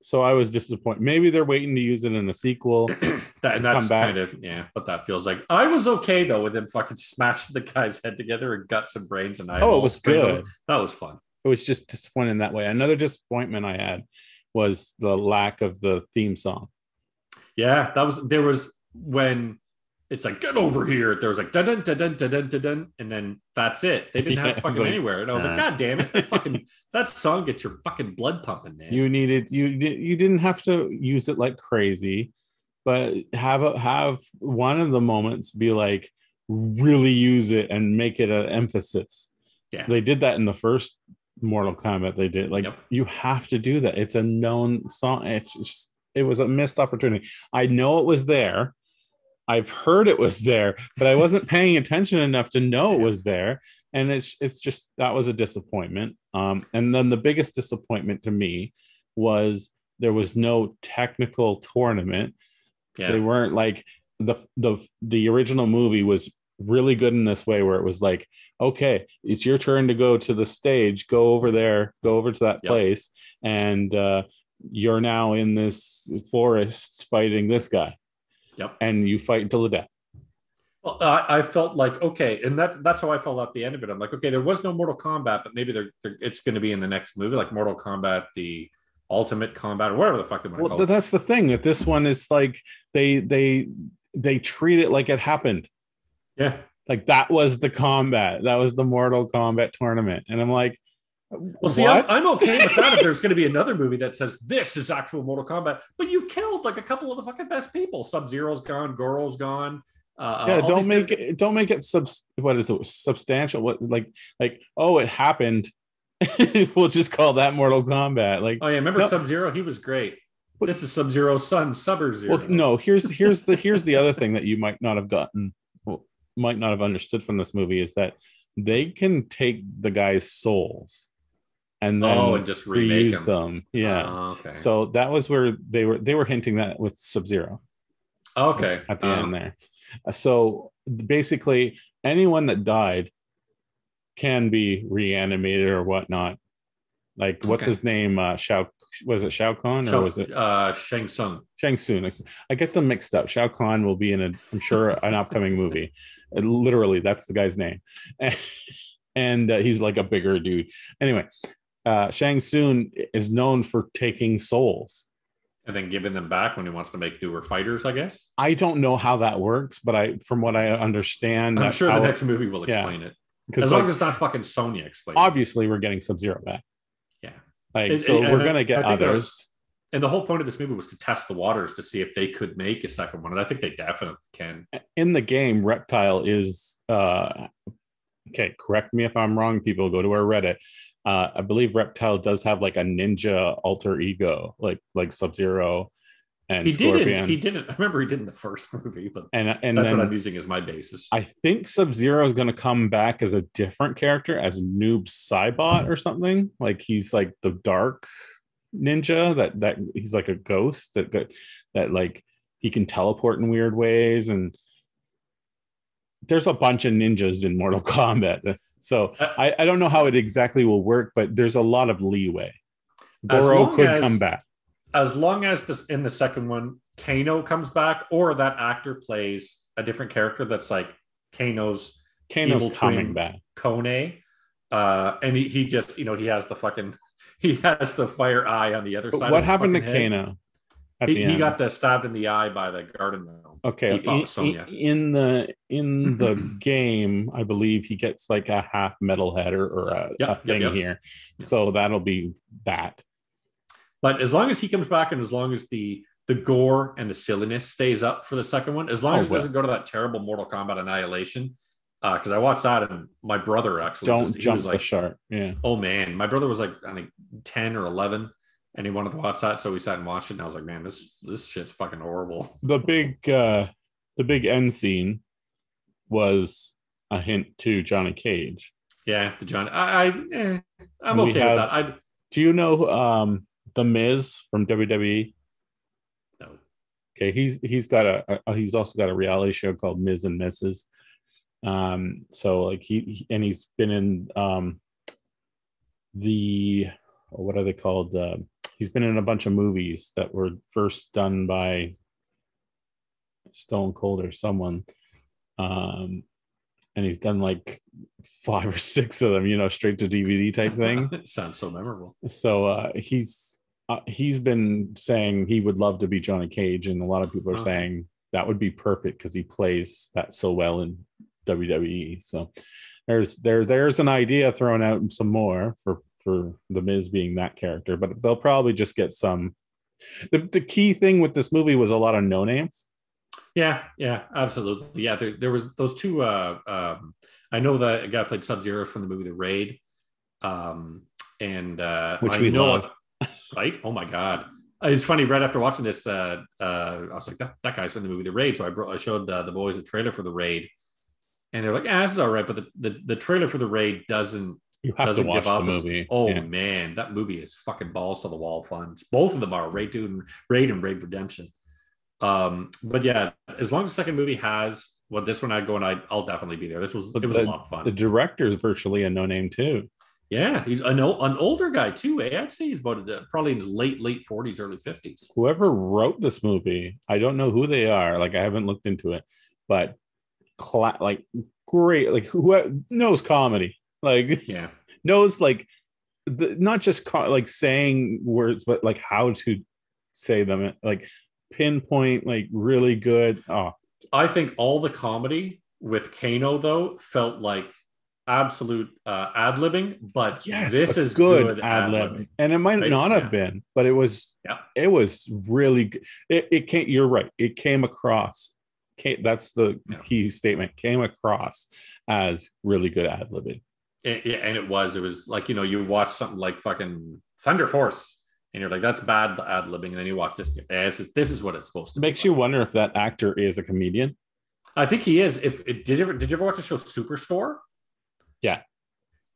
So I was disappointed. Maybe they're waiting to use it in a sequel. that, and that's back. kind of yeah, but that feels like. I was okay though with him fucking smashing the guy's head together and guts and brains and Oh, it was good. That was fun. It was just disappointing that way. Another disappointment I had was the lack of the theme song. Yeah, that was there was when it's like get over here. There was like dun dun dun dun dun dun dun, and then that's it. They didn't Yeah, have fucking like, anywhere, and I was like. God damn it! That fucking that song gets your fucking blood pumping, man. You needed you you didn't have to use it like crazy, but have a have one of the moments be like really use it and make it an emphasis. Yeah. They did that in the first Mortal Kombat. They did like Yep. you have to do that. It's a known song. It's just it was a missed opportunity. I know it was there. I've heard it was there, but I wasn't paying attention enough to know it was there. And it's it's just that was a disappointment. Um, and then the biggest disappointment to me was there was no technical tournament. yeah, They weren't like the the the original movie was really good in this way where it was like, okay, it's your turn to go to the stage, go over there, go over to that Yep. place, and uh, you're now in this forest fighting this guy, yep. and you fight until the death. Well, I, I felt like okay, and that's that's how I felt at the end of it. I'm like, okay, there was no Mortal Kombat, but maybe they're, they're it's going to be in the next movie, like Mortal Kombat, the Ultimate Combat, or whatever the fuck they want to Well, call th- it. that's the thing. That this one is like they they they treat it like it happened. Yeah, Like that was the combat. That was the Mortal Kombat tournament, and I'm like, Well, see, I'm. I'm okay with that if there's going to be another movie that says this is actual Mortal Kombat, but you killed like a couple of the fucking best people. Sub Zero's gone, Goro's gone. Uh, yeah, don't make guys- it. Don't make it sub. What is it? Substantial. What like like? Oh, it happened. we'll just call that Mortal Kombat. Like, Oh yeah, remember No. Sub Zero? He was great. But- this is Sub Zero's son, Sub Zero. well, no. Here's here's the here's the other thing that you might not have gotten, well, might not have understood from this movie is that they can take the guy's souls, and then Oh, and just remake reuse them. them. Yeah. Oh, okay. So that was where they were they were hinting that with Sub Zero okay. at the Um, end there. Uh, So basically, anyone that died can be reanimated or whatnot. Like what's Okay. his name? Uh, Shao was it Shao Kahn or Shao- was it uh, Shang Tsung? Shang Tsung? I get them mixed up. Shao Kahn will be in a, I'm sure, an upcoming movie. Uh, Literally, that's the guy's name, and uh, he's like a bigger dude. Anyway, uh, Shang Tsung is known for taking souls. And then giving them back when he wants to make newer fighters, I guess. I don't know how that works, but I, from what I understand, I'm sure the next movie will yeah. explain it. because As like, long as it's not fucking Sonya explaining. it. obviously we're getting Sub Zero back. Yeah. Like It- so, it- we're gonna get I think that- others. And the whole point of this movie was to test the waters to see if they could make a second one. And I think they definitely can. In the game, Reptile is uh, okay. Correct me if I'm wrong. People go to our Reddit. Uh, I believe Reptile does have like a ninja alter ego, like like Sub Zero and He Scorpion. didn't. He didn't. I remember he did in the first movie, but and and that's then what I'm using as my basis. I think Sub Zero is going to come back as a different character, as Noob Saibot or something. Like he's like the dark ninja that that he's like a ghost that that, that like he can teleport in weird ways and there's a bunch of ninjas in Mortal Kombat. So Uh, I, I don't know how it exactly will work, but there's a lot of leeway. Goro could as- come back. as long as this in the second one, Kano comes back, or that actor plays a different character that's like Kano's Kano's coming back. Kone, uh, and he, he just you know he has the fucking he has the fire eye on the other But side. what happened to head. Kano? At He, he got uh, stabbed in the eye by the garden gnome. Okay, He in, Sonya. in- in the in the game, I believe he gets like a half metal head or, or a, Yep, a thing yep. here, so that'll be that. But as long as he comes back and as long as the the gore and the silliness stays up for the second one, as long Oh, as it well. doesn't go to that terrible Mortal Kombat Annihilation, because I watched that and my brother actually Don't was, jump was the like, shark. Yeah, oh man, my brother was like I think ten or eleven, and he wanted to watch that, so we sat and watched it, and I was like, man, this this shit's fucking horrible. the big uh the big end scene was a hint to Johnny Cage. Yeah, the John, I, I eh, I'm okay have- with that. I Do you know um the Miz from WWE? no. Okay, he's he's got a, a he's also got a reality show called Miz and Mrs. Um, so like he, he- and he's been in um the what are they called? Uh, he's been in a bunch of movies that were first done by Stone Cold or someone. Um, and he's done like five or six of them, you know, straight to DVD type thing. Sounds so memorable. So uh, he's uh, he's been saying he would love to be Johnny Cage, and a lot of people are Uh-huh. saying that would be perfect because he plays that so well in WWE. So there's there there's an idea thrown out some more for for the Miz being that character, but they'll probably just get some. The, the key thing with this movie was a lot of no names. Yeah, yeah, absolutely. Yeah, there, there was those two. Uh, um, I know the guy played Sub Zero from the movie The Raid, um, and uh, Which I we know, love. right? Oh my god, it's funny. Right after watching this, uh, uh, I was like, that, that guy's from the movie The Raid. So I, brought, I showed uh, the boys a trailer for The Raid, and they're like, "Ah, this is all right," but the, the, the trailer for The Raid doesn't You have to watch the movie. Oh Yeah. man, that movie is fucking balls to the wall fun. Both of them are Raid Two and Raid and Raid Redemption. Um, but yeah, as long as the second movie has well, this one I'd go and I, I'll definitely be there. This was But it was the- a lot of fun. The director is virtually a no name too. yeah, he's an, an older guy too. Eh? I'd say he's about uh, probably in his late late forties, early fifties. whoever wrote this movie, I don't know who they are. Like I haven't looked into it, but cla- like great, like who knows comedy, like Yeah, knows like the, not just co- like saying words, but like how to say them, like pinpoint, like really good. Oh, I think all the comedy with Kano though felt like absolute uh, ad libbing, but yes, this is good, ad ad-libbing. and it might Right? not have Yeah. been, but it was. Yeah. it was really good. It, it came. You're right. It came across. Came, that's the Yeah. key statement. Came across as really good ad libbing. And, yeah, and it was. It was like you know, you watch something like fucking Thunder Force, and you're like, "That's bad ad libbing," and then you watch this. This is, this is what it's supposed to. It be makes you wonder if that actor is a comedian. I think he is. If it, did you ever did you ever watch the show Superstore? Yeah.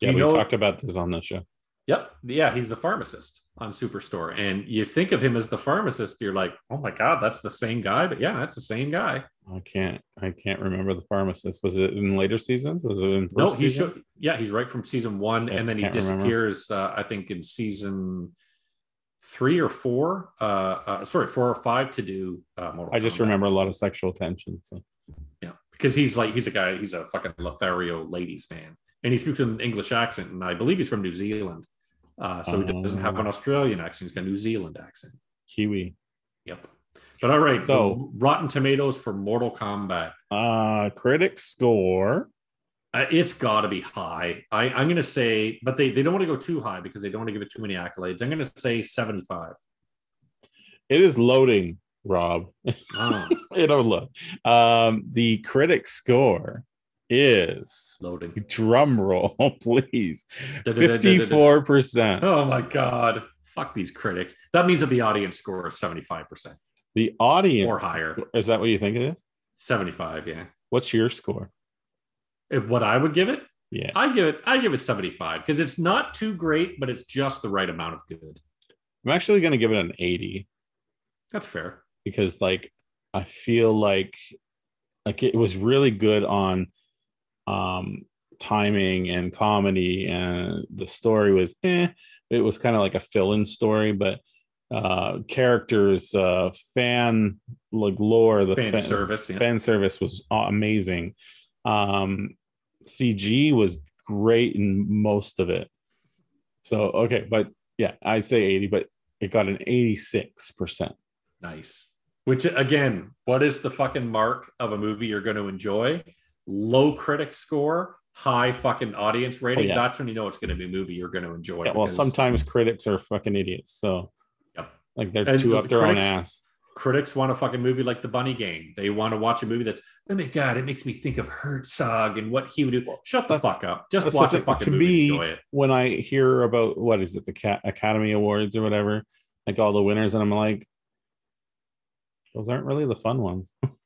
Yeah, you we know? talked about this on the show. Yep. Yeah, he's the pharmacist on Superstore, and you think of him as the pharmacist. You're like, "Oh my god, that's the same guy." But yeah, that's the same guy. I can't. I can't remember the pharmacist. Was it in later seasons? Was it in first no, he season? should. Yeah, he's right from season one, and then he disappears. Uh, I think in season three or four. Uh, uh, sorry, four or five to do. Uh, Mortal I just Kombat. remember a lot of sexual tension. So Yeah, because he's like he's a guy. He's a fucking Lothario ladies man, and he speaks with an English accent, and I believe he's from New Zealand. Uh, so he doesn't have an Oh. Australian accent. He's got a New Zealand accent. Kiwi. Yep. But all right. So- So Rotten Tomatoes for Mortal Kombat. Uh critic score. Uh, it's got to be high. I, I'm going to say, but they, they don't want to go too high because they don't want to give it too many accolades. I'm going to say 75. It is loading, Robb. Oh, It'll load. Um, the critic score is loading. drum roll, please. Fifty-four percent. Oh my God. Fuck these critics. That means that the audience score is 75%. The audience Or higher. Is that what you think it is? 75, yeah. What's your score? If what I would give it, Yeah. I give it, I give it 75 because it's not too great, but it's just the right amount of good. I'm actually going to give it an 80 That's fair. because like I feel like like it was really good on um timing and comedy and the story was eh it was kind of like a fill-in story but uh characters uh fan like lore the Fan fan, service. Yeah. fan service was amazing um cg was great in most of it so okay but yeah i'd say 80 but it got an 86 percent Nice. Which again, what is the fucking mark of a movie you're going to enjoy? Low critic score, high fucking audience oh, rating. Oh, yeah. That's when you know it's going to be a movie you're going to enjoy. Yeah, well, sometimes critics are fucking idiots. So, Yep. like they're And too the up their critics- own ass. critics want a fucking movie like The Bunny Game. They want to watch a movie that's, oh my god, it makes me think of Herzog and what he would do. Shut the fuck up. Just watch the a fucking To movie. me, enjoy it. When I hear about what is it, the Cat Academy Awards or whatever, like all the winners, and I'm like, those aren't really the fun ones.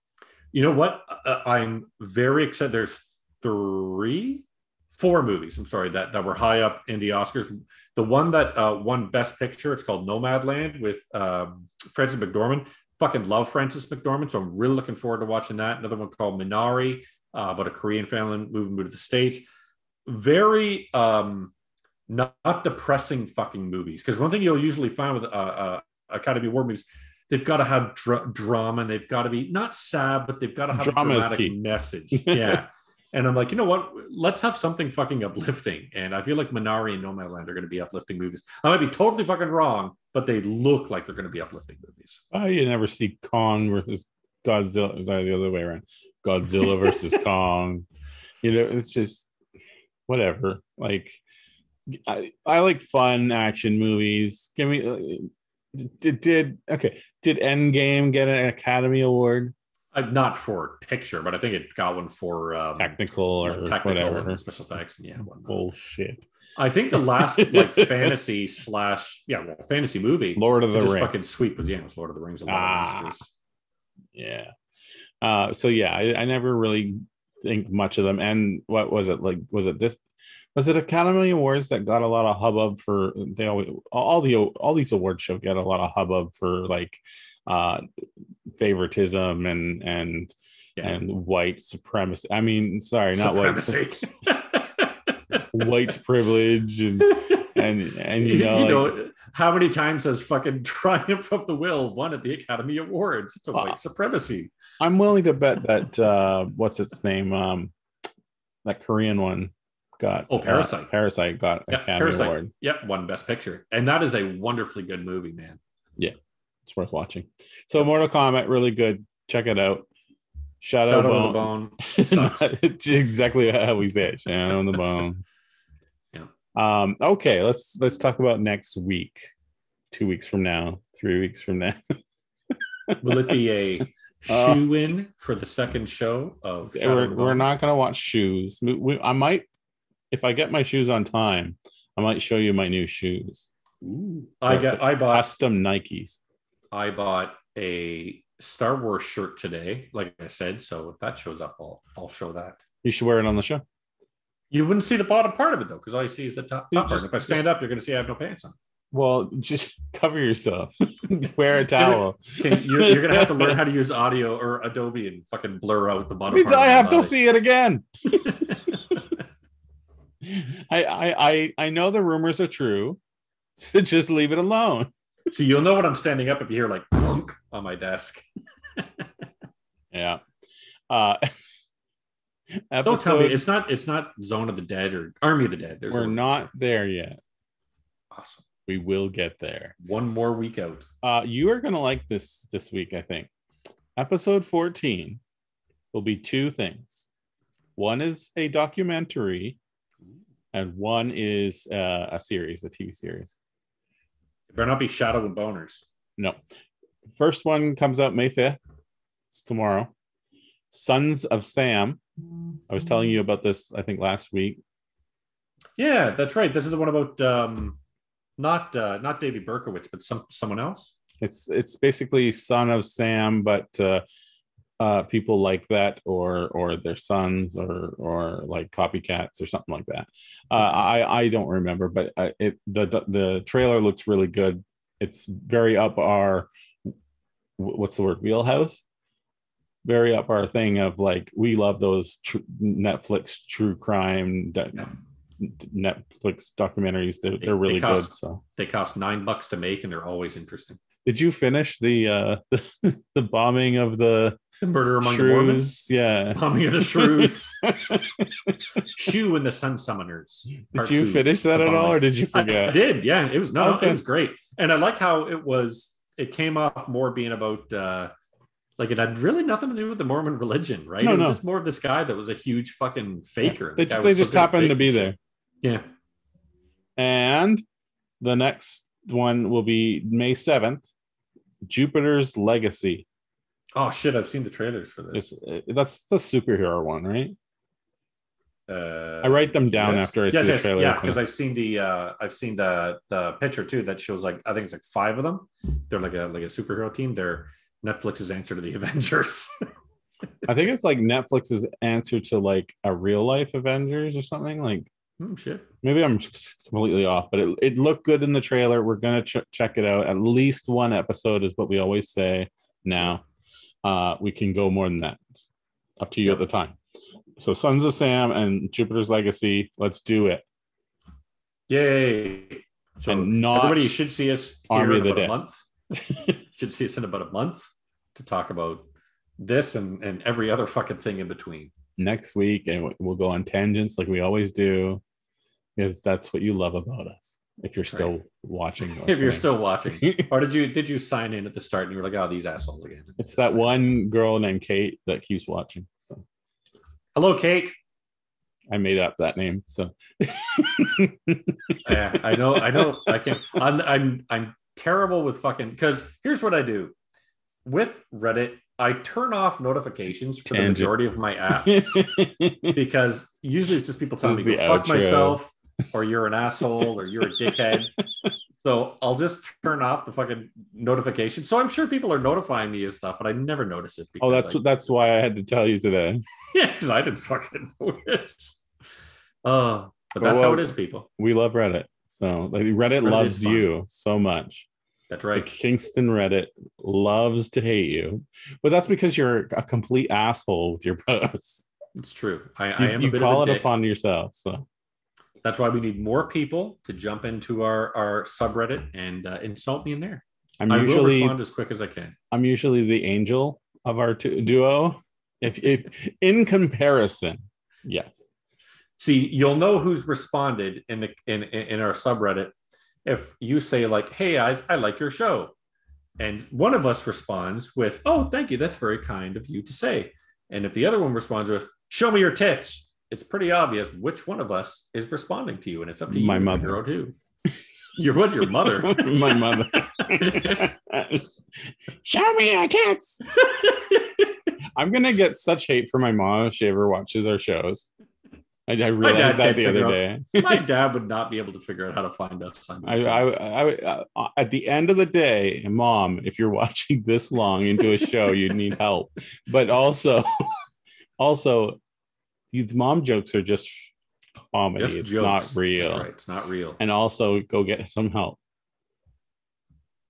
You know what? Uh, I'm very excited. There's three, four movies. I'm sorry that that were high up in the Oscars. The one that uh, won Best Picture, it's called Nomadland with um, Frances McDormand. Fucking love Frances McDormand, so I'm really looking forward to watching that. Another one called Minari, uh, about a Korean family moving to the states. Very um, not, not depressing fucking movies. Because one thing you'll usually find with uh, uh, Academy Award movies, they've got to have dra- drama and they've got to be not sad, but they've got to have Drama a dramatic message. Yeah. and I'm like, you know what? Let's have something fucking uplifting. And I feel like Minari and Nomadland are going to be uplifting movies. I might be totally fucking wrong, but they look like they're going to be uplifting movies. Oh, you never see Kong versus Godzilla. Sorry, the other way around. Godzilla versus Kong. You know, it's just whatever. Like, I, I like fun action movies. Give me. Uh, Did, did okay? Did Endgame get an Academy Award? Uh, not for picture, but I think it got one for um, Technical or technical whatever. special effects. Yeah, whatnot. Bullshit. I think the last like fantasy slash yeah, well, fantasy movie Lord of the Rings. fucking sweep was yeah, it was Lord of the Rings. A lot Ah. of monsters. Yeah. Uh, so yeah, I, I never really think much of them. And what was it like? Was it this? Was it Academy Awards that got a lot of hubbub for? They always all the all these award shows get a lot of hubbub for like uh favoritism and and Yeah. and white supremacy. I mean, sorry, not white Supremacy. white privilege and and and you know, like- how many times has fucking Triumph of the Will won at the Academy Awards? It's a Uh, white supremacy. I'm willing to bet that uh what's its name um that Korean one got Oh, uh, Parasite. Parasite got Yeah, Academy Parasite. Award. Yep, won Best Picture, and that is a wonderfully good movie, man. Yeah, it's worth watching. So Mortal Kombat, really good. Check it out. Shadow, Shout out to the Bone. bone. Exactly how we say it. Shadow on the bone. Yeah. Um, okay, let's let's talk about next week. Two weeks from now, three weeks from now. Will it be a Uh, shoe in for the second show of? Shadow we're, we're not gonna watch shoes. We, we, I might if I get my shoes on time, I might show you my new shoes. Ooh, I got. I bought. Custom Nikes. I bought a Star Wars shirt today, like I said. So if that shows up, I'll I'll show that. You should wear it on the show. You wouldn't see the bottom part of it though, because all you see is the top, You top part. If I stand just- up, you're going to see I have no pants on. Well, just cover yourself. wear a towel. Can, you're, you're going to have to learn how to use audio or Adobe and fucking blur out the bottom. means part I have to see it again. I, I I I know the rumors are true. So just leave it alone. So you'll know when I'm standing up if you hear like plunk on my desk. Yeah. Uh Don't tell me it's not. It's not Zone of the Dead or Army of the Dead. There's we're not there yet. awesome. We will get there. One more week out. Uh you are gonna like this this week, I think. Episode 14 will be two things. One is a documentary, and one is uh, a series, a TV series. It better not be Shadow and Boners. No. First one comes out May 5th. It's tomorrow. Sons of Sam. I was telling you about this, I think, last week. Yeah, that's right. This is the one about um, not uh, not Davy Berkowitz, but some someone else. It's it's basically Son of Sam, but uh, uh, people like that, or or their sons, or or like copycats, or something like that. Uh, I I don't remember, but uh, it the the the trailer looks really good. It's very up our what's the word wheelhouse. Very up our thing of like we love those tr- Netflix true crime do- Yeah. Netflix documentaries. They're, They- they're really they good. So They cost nine bucks to make, and they're always interesting. Did you finish the uh the, the bombing of the The Murder Among shrews, the Mormons? Yeah. Bombing of the Shrews, Shoe and the Sun Summoners. Did you two, finish that at all, or did you forget? I forget? did, yeah. It was no, no, it was great, and I like how it was. It came off more being about uh like it had really nothing to do with the Mormon religion, right? No, it was no. just more of this guy that was a huge fucking faker. They, The they so just happened to be there. Yeah, And the next one will be May 7th, Jupiter's Legacy. Oh shit! I've seen the trailers for this. It's, uh, that's the superhero one, right? Uh, I write them down after I see yes, the trailers. Yeah, because I've seen the uh, I've seen the the picture too that shows like I think it's like five of them. They're like a like a superhero team. They're Netflix's answer to the Avengers. I think it's like Netflix's answer to like a real life Avengers or something. Like Hmm, shit. maybe I'm just completely off, but it, it looked good in the trailer. We're gonna ch- check it out. At least one episode is what we always say. Now, uh, we can go more than that. Up to you at the time. So, Sons of Sam and Jupiter's Legacy. Let's do it. Yay! So And not everybody should see us here in about a month. should see us in about a month to talk about this and, and every other fucking thing in between. next week, and we'll go on tangents like we always do, because that's what you love about us. If you're still right. watching, If you're still watching, or did you did you sign in at the start and you were like, oh, these assholes again? it's that one girl named Kate that keeps watching. So Hello, Kate. I made up that name. So Yeah, I know, I know. I can. I'm, I'm, I'm terrible with fucking. Because here's what I do with Reddit. I turn off notifications for Tangent. the majority of my apps because usually it's just people telling me is go fuck outro. myself, or you're an asshole, or you're a dickhead. So I'll just turn off the fucking notification. So I'm sure people are notifying me of stuff, but I never notice it. oh, that's I, that's why I had to tell you today. yeah, because I didn't fucking notice. Oh, but Well, that's how it is, people. We love Reddit. So like Reddit, Reddit loves you so much. That's The right. Kingston Reddit loves to hate you, but that's because you're a complete asshole with your posts. It's true. I, You, I am you a bit call of a it dick. upon yourself. So That's why we need more people to jump into our, our subreddit and uh, insult me in there. I'm I usually respond as quick as I can. I'm usually the angel of our tu- duo. If, if in comparison, yes. See, you'll know who's responded in the in in in our subreddit if you say like, "Hey guys, I like your show," and one of us responds with, "Oh, thank you. That's very kind of you to say." And if the other one responds with, "Show me your tits," it's pretty obvious which one of us is responding to you, and it's up to you My to mother. out who. Your what? Your mother. My mother. Show me your tits. I'm gonna get such hate for my mom if she ever watches our shows. I, I realized that the other figure day. My dad would not be able to figure out how to find us. I. I, I, I, at the end of the day, mom, if you're watching this long into a show, you need help. But also, also, these mom jokes are just comedy. Just it's jokes. not real. Right. It's not real. And also, go get some help.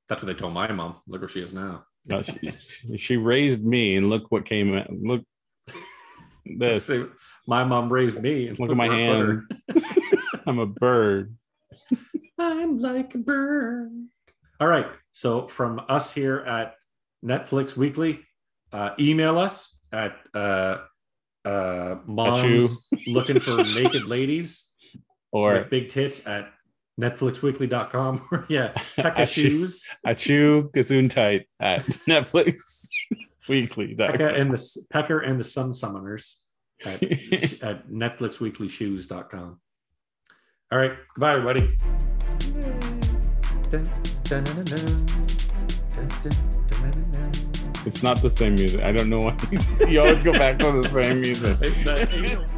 That's what they told my mom. Look where she is now. Uh, she, she raised me, and look what came. out. Look this. Say, my mom raised me. and Look at my where I put her. hand. I'm a bird. I'm like a bird. All right. So from us here at Netflix Weekly, uh, email us at uh, uh, moms looking for naked ladies Or with big tits at netflixweekly.com. yeah, Pekka At you. shoes. Achu Gesundheit at Netflix Weekly. Pekka and the Pecker and the Sun Summoners at, at netflixweeklyshoes.com. All right. Goodbye, everybody. Dun, dun, dun, dun, dun. Dun, dun, dun, dun, dun. It's not the same music. I don't know why you always go back to the same music.